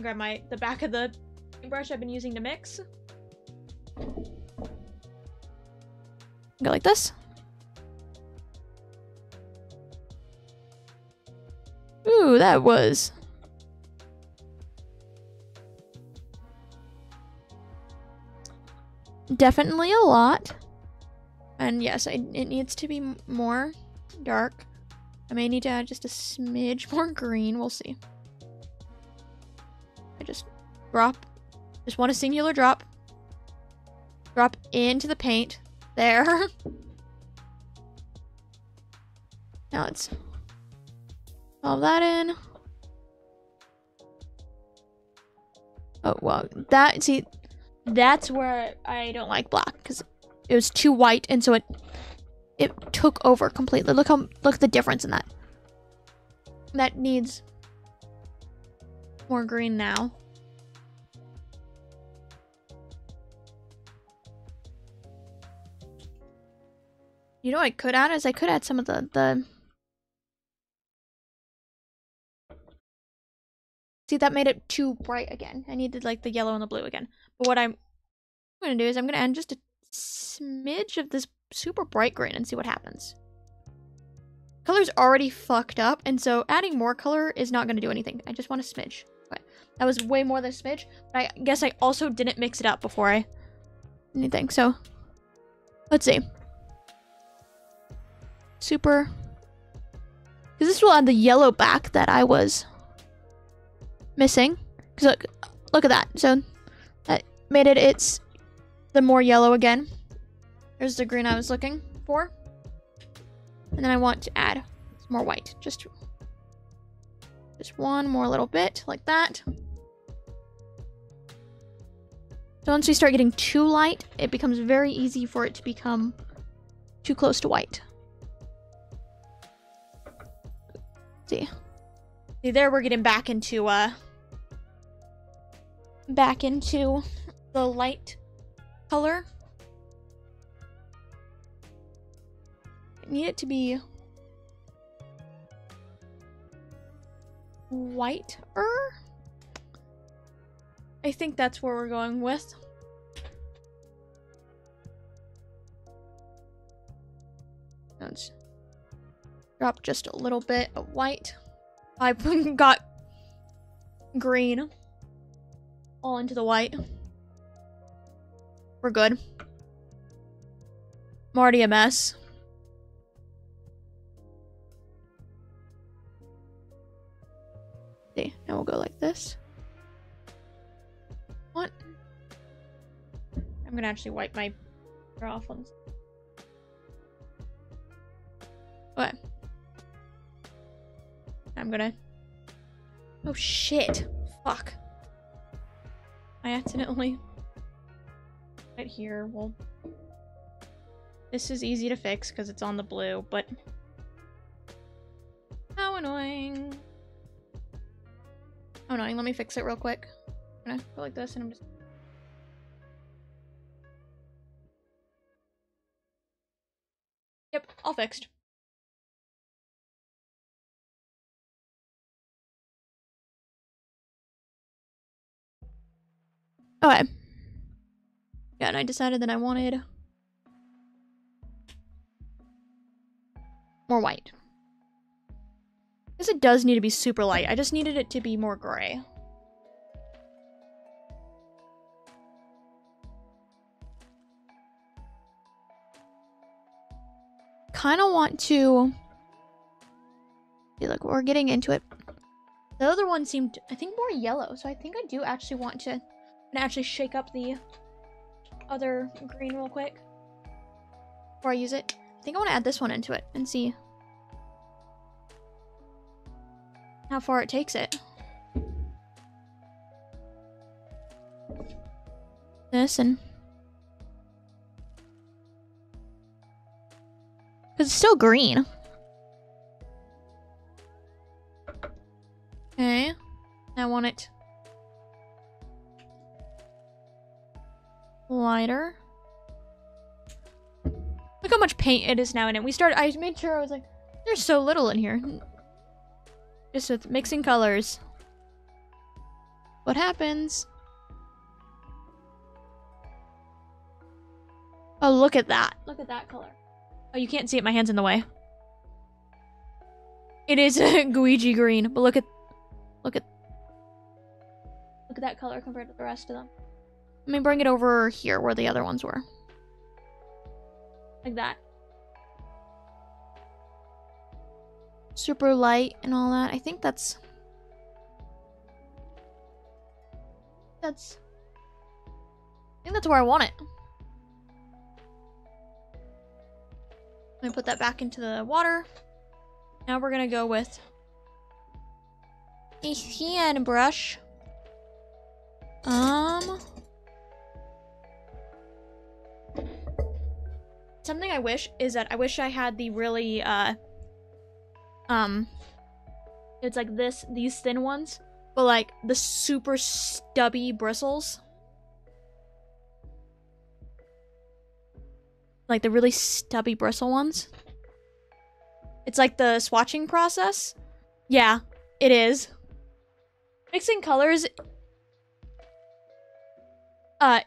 Grab my the back of the brush I've been using to mix. Go like this. Ooh, that was... Definitely a lot. And yes, I, it needs to be more dark. I may need to add just a smidge more green. We'll see. I just drop. Just want a singular drop. Drop into the paint. There. now let's solve that in. Oh, well, that, see, that's where I don't like black, because it was too white, and so it, it took over completely. Look how, look at the difference in that. That needs more green now. You know what I could add is I could add some of the, the... See, that made it too bright again. I needed like the yellow and the blue again. But what I'm going to do is I'm going to add just a smidge of this super bright green and see what happens. Color's already fucked up, and so adding more color is not going to do anything. I just want a smidge. Okay. That was way more than a smidge, but I guess I also didn't mix it up before I anything. So let's see. Super. Because this will add the yellow back that I was missing. Because look, look at that. So that made it, it's the more yellow again. There's the green I was looking for. And then I want to add some more white. Just, just one more little bit like that. So once we start getting too light, it becomes very easy for it to become too close to white. see. See, there we're getting back into, uh, back into the light color. I need it to be whiter. I think that's where we're going with. Let's drop just a little bit of white. I got green all into the white. We're good. I'm already a mess. See, now we'll go like this. What? I'm gonna actually wipe my off ones. Okay. I'm gonna... Oh shit! Fuck. I accidentally... Right here, well... This is easy to fix because it's on the blue, but... How annoying. How annoying, let me fix it real quick. I'm gonna go like this and I'm just... Yep, all fixed. Okay. Yeah, and I decided that I wanted more white. Because it does need to be super light. I just needed it to be more gray. Kind of want to... See, look, we're getting into it. The other one seemed, I think, more yellow. So I think I do actually want to gonna actually shake up the other green real quick before I use it. I think I want to add this one into it and see how far it takes it. This and because it's still green. Okay, I want it lighter. Look how much paint it is now in it. We started, I made sure I was like, there's so little in here. Just with mixing colors. What happens? Oh, look at that. Look at that color. Oh, you can't see it. My hand's in the way. It is a Luigi green, but look at, look at, look at that color compared to the rest of them. Let me bring it over here where the other ones were. Like that. Super light and all that. I think that's... That's... I think that's where I want it. Let me put that back into the water. Now we're gonna go with a hand brush. Um... something I wish is that I wish I had the really, uh, um, it's like this, these thin ones, but like the super stubby bristles. Like the really stubby bristle ones. It's like the swatching process. Yeah, it is. Mixing colors, uh,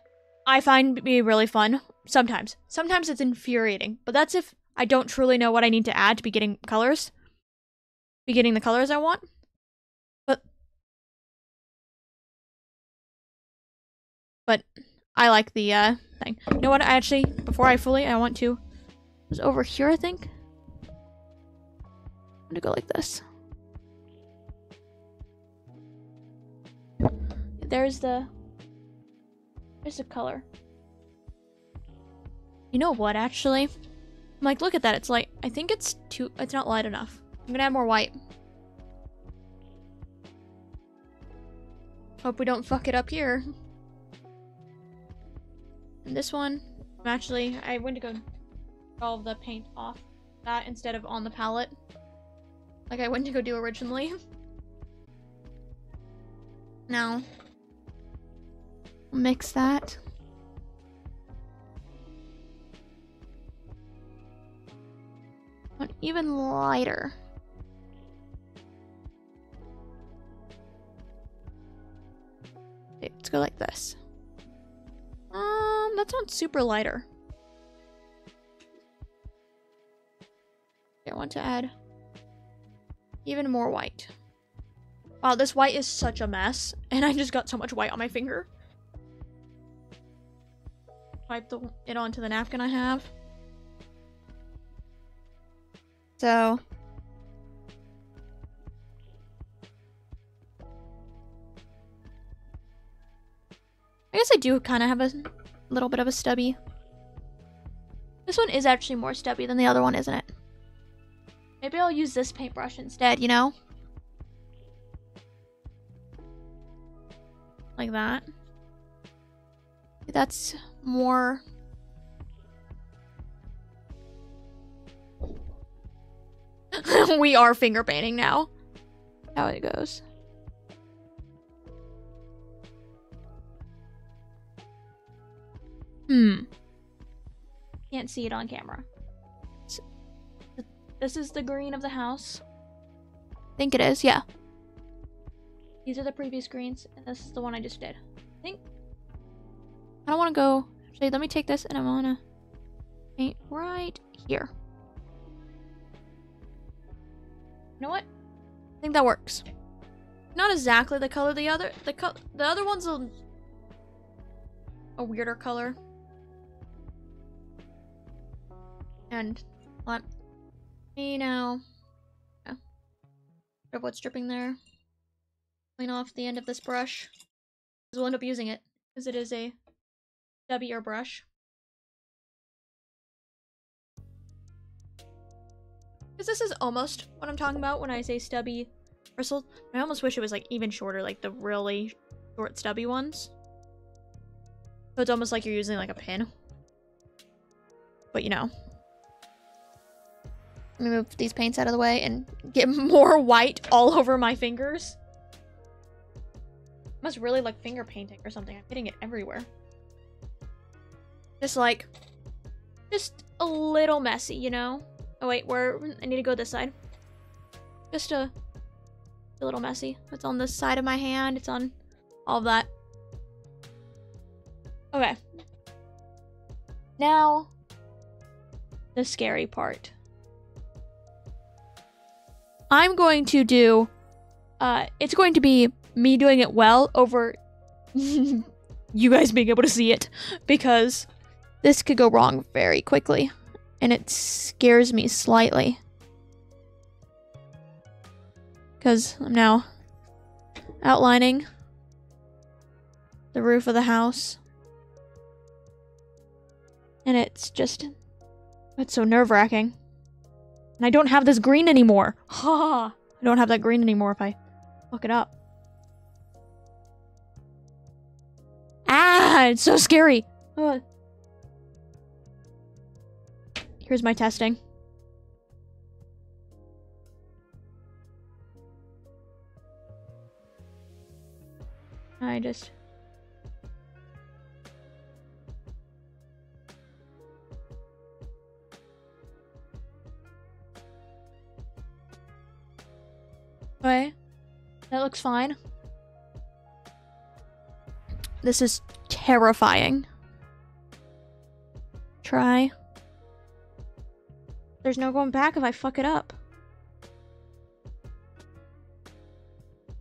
I find be really fun. Sometimes. Sometimes it's infuriating, but that's if I don't truly know what I need to add to be getting colors. Be getting the colors I want. But... But I like the uh thing. You know what? I actually, before I fully, I want to. It was over here, I think. I'm gonna go like this. There's the. There's the color. You know what? Actually, I'm like, look at that. It's light. I think it's too. It's not light enough. I'm gonna add more white. Hope we don't fuck it up here. And this one, actually, I went to go all the paint off that instead of on the palette. Like I went to go do originally. now, mix that. Even lighter. Okay, let's go like this. Um, that's not super lighter. I want to add even more white. Wow, this white is such a mess, and I just got so much white on my finger. Wipe the, it onto the napkin I have. So, I guess I do kind of have a little bit of a stubby. This one is actually more stubby than the other one, isn't it? Maybe I'll use this paintbrush instead, you know? Like that. That's more... we are finger painting now. How it goes. Hmm. Can't see it on camera. This is the green of the house. I think it is, yeah. These are the previous greens, and this is the one I just did. I think. I don't want to go. Actually, let me take this and I want to paint right here. You know what? I think that works. Not exactly the color the other the co the other one's a a weirder color. And let me now yeah. of what's dripping there. Clean off the end of this brush. Because we'll end up using it because it is a stubbier brush. Because this is almost what I'm talking about when I say stubby bristles. I almost wish it was like even shorter, like the really short stubby ones. So it's almost like you're using like a pin. But you know. Let me move these paints out of the way and get more white all over my fingers. Must really like finger painting or something. I'm getting it everywhere. Just like, just a little messy, you know? Oh wait, where, I need to go this side. Just a, a little messy. It's on this side of my hand. It's on all of that. Okay. Now, the scary part. I'm going to do, uh, it's going to be me doing it well over you guys being able to see it because this could go wrong very quickly and it scares me slightly because I'm now outlining the roof of the house and it's just it's so nerve-wracking and I don't have this green anymore. Ha! I don't have that green anymore if I fuck it up. Ah! It's so scary. Uh. Here's my testing. I just... Okay. That looks fine. This is terrifying. Try. There's no going back if I fuck it up.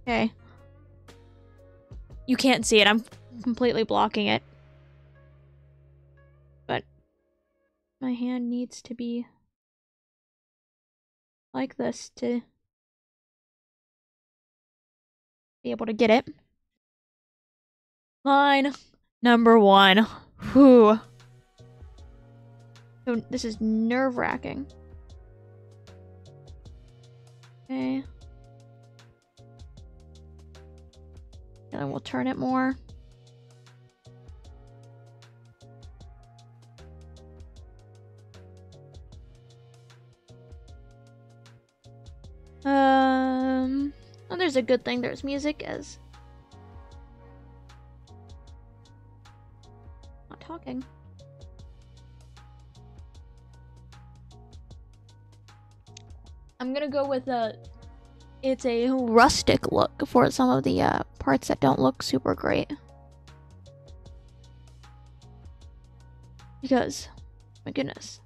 Okay. You can't see it. I'm completely blocking it. But my hand needs to be like this to be able to get it. Line number one. Whew. So this is nerve wracking. Okay. And then we'll turn it more. Um, oh, there's a good thing. There's music as not talking. I'm gonna go with a. It's a rustic look for some of the uh, parts that don't look super great. Because, my goodness.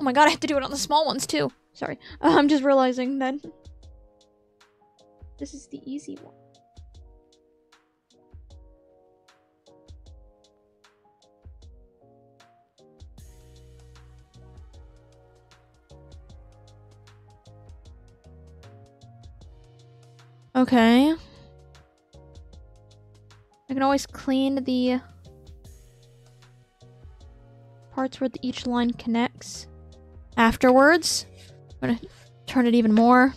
Oh my god, I have to do it on the small ones too. Sorry. Uh, I'm just realizing that this is the easy one. Okay. I can always clean the parts where each line connects afterwards. I'm gonna turn it even more.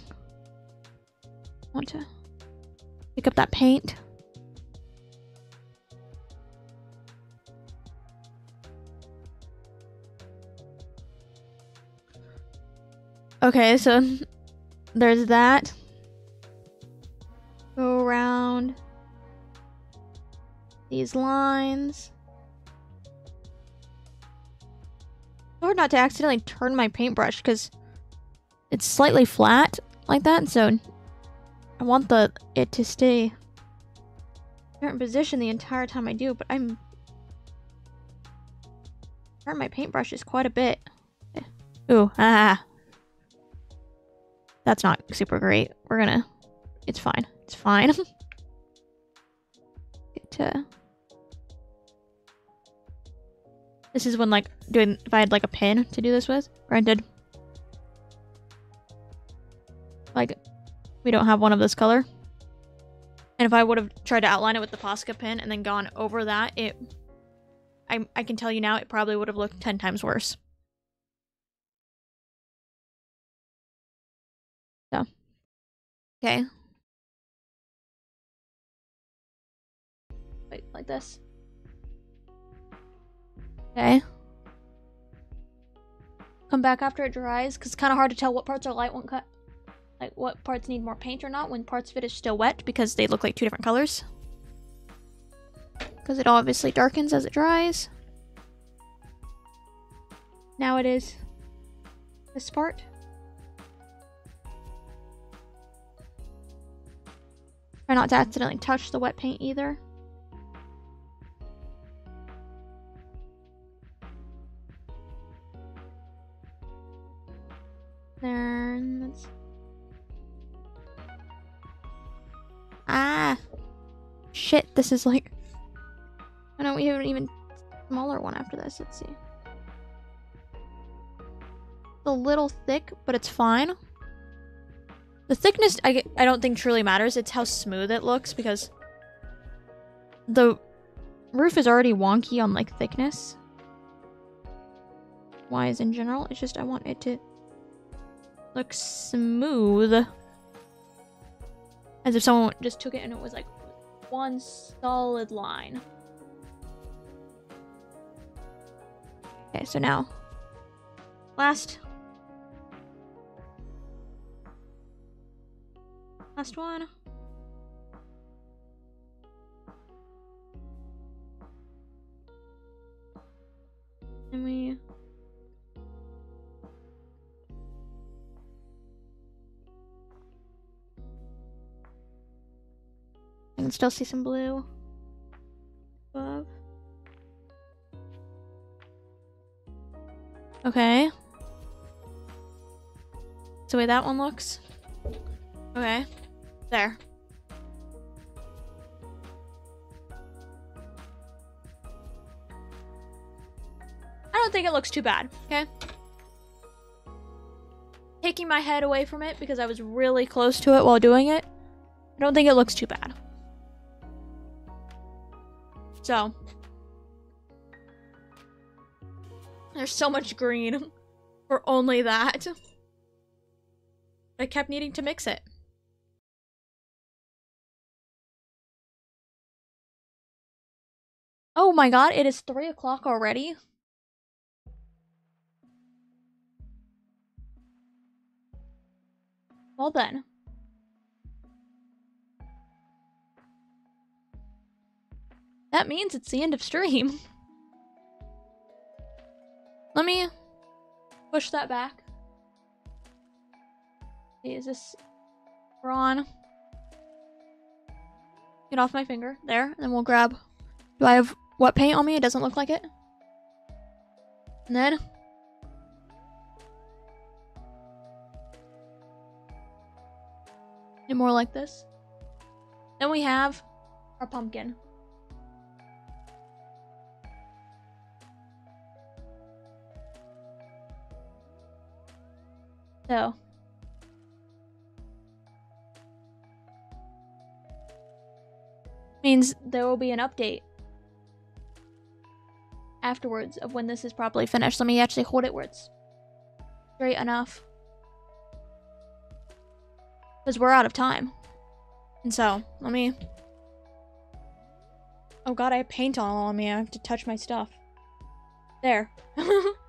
Want to pick up that paint. Okay, so there's that. Around these lines. hard not to accidentally turn my paintbrush because it's slightly flat like that, so I want the it to stay certain position the entire time I do, but I'm turn my paintbrushes quite a bit. Ooh, ah. That's not super great. We're gonna it's fine. It's fine. To This is when like doing if I had like a pen to do this with. Granted. Like we don't have one of this color. And if I would have tried to outline it with the Posca pen and then gone over that, it I I can tell you now it probably would have looked 10 times worse. So. Okay. Like this. Okay. Come back after it dries, because it's kind of hard to tell what parts are light, what cut, like what parts need more paint or not when parts of it is still wet, because they look like two different colors. Because it obviously darkens as it dries. Now it is this part. Try not to accidentally touch the wet paint either. That's... Ah! Shit, this is like... I know we have an even smaller one after this. Let's see. It's a little thick, but it's fine. The thickness, I, I don't think truly matters. It's how smooth it looks because the roof is already wonky on like thickness. Wise in general. It's just I want it to looks smooth. As if someone just took it and it was like one solid line. Okay, so now, last, last one. And we can still see some blue above. Okay. That's the way that one looks. Okay. There. I don't think it looks too bad, okay? Taking my head away from it because I was really close to it while doing it. I don't think it looks too bad. So. There's so much green for only that. I kept needing to mix it. Oh my god, it is 3 o'clock already? Well then. That means it's the end of stream. Let me push that back. Is this we're on? Get off my finger. There, and then we'll grab do I have what paint on me? It doesn't look like it. And then Get more like this. Then we have our pumpkin. So. Means there will be an update afterwards of when this is properly finished. Let me actually hold it where it's straight enough. Because we're out of time. And so, let me... Oh god, I have paint all on me. I have to touch my stuff. There.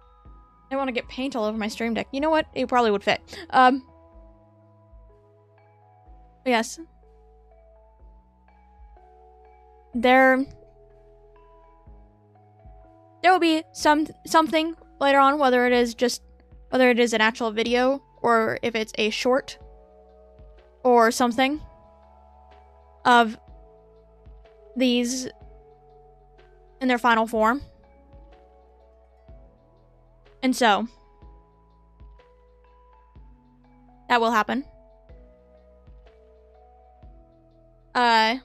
I want to get paint all over my stream deck. You know what? It probably would fit. Um. Yes. There there will be some something later on, whether it is just whether it is an actual video or if it's a short or something of these in their final form. And so that will happen. Uh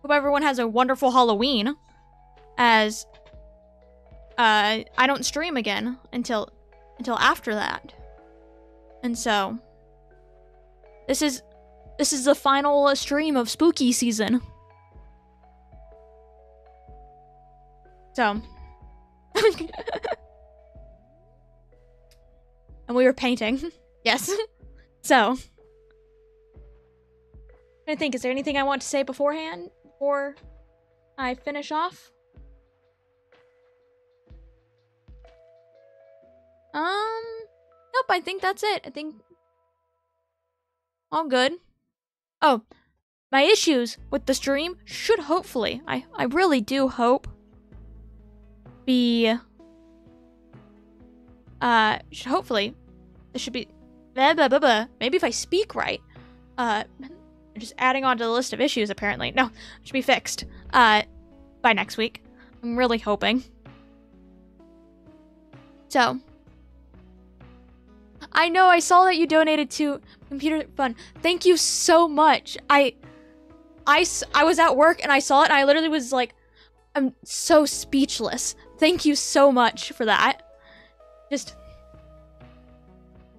hope everyone has a wonderful Halloween as uh, I don't stream again until until after that. And so this is this is the final stream of spooky season. So and we were painting. yes. so I think is there anything I want to say beforehand before I finish off? Um, nope, I think that's it. I think all good. Oh, my issues with the stream should hopefully, I, I really do hope, be, uh, hopefully, this should be, blah, blah, blah, blah. maybe if I speak right, uh, just adding on to the list of issues apparently. No, should be fixed, uh, by next week. I'm really hoping. So, I know, I saw that you donated to Computer Fun. Thank you so much. I, I, I was at work and I saw it and I literally was like, I'm so speechless. Thank you so much for that. Just,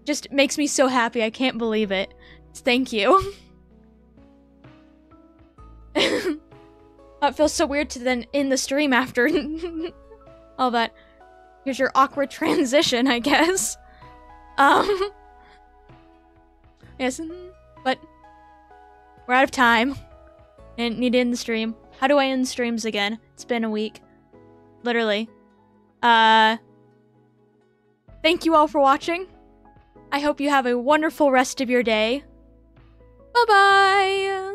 just makes me so happy. I can't believe it. Thank you. it feels so weird to then end the stream after all that. Here's your awkward transition, I guess. Um. Yes, but we're out of time. And need to end the stream. How do I end streams again? It's been a week. Literally. Uh. Thank you all for watching. I hope you have a wonderful rest of your day. Bye bye!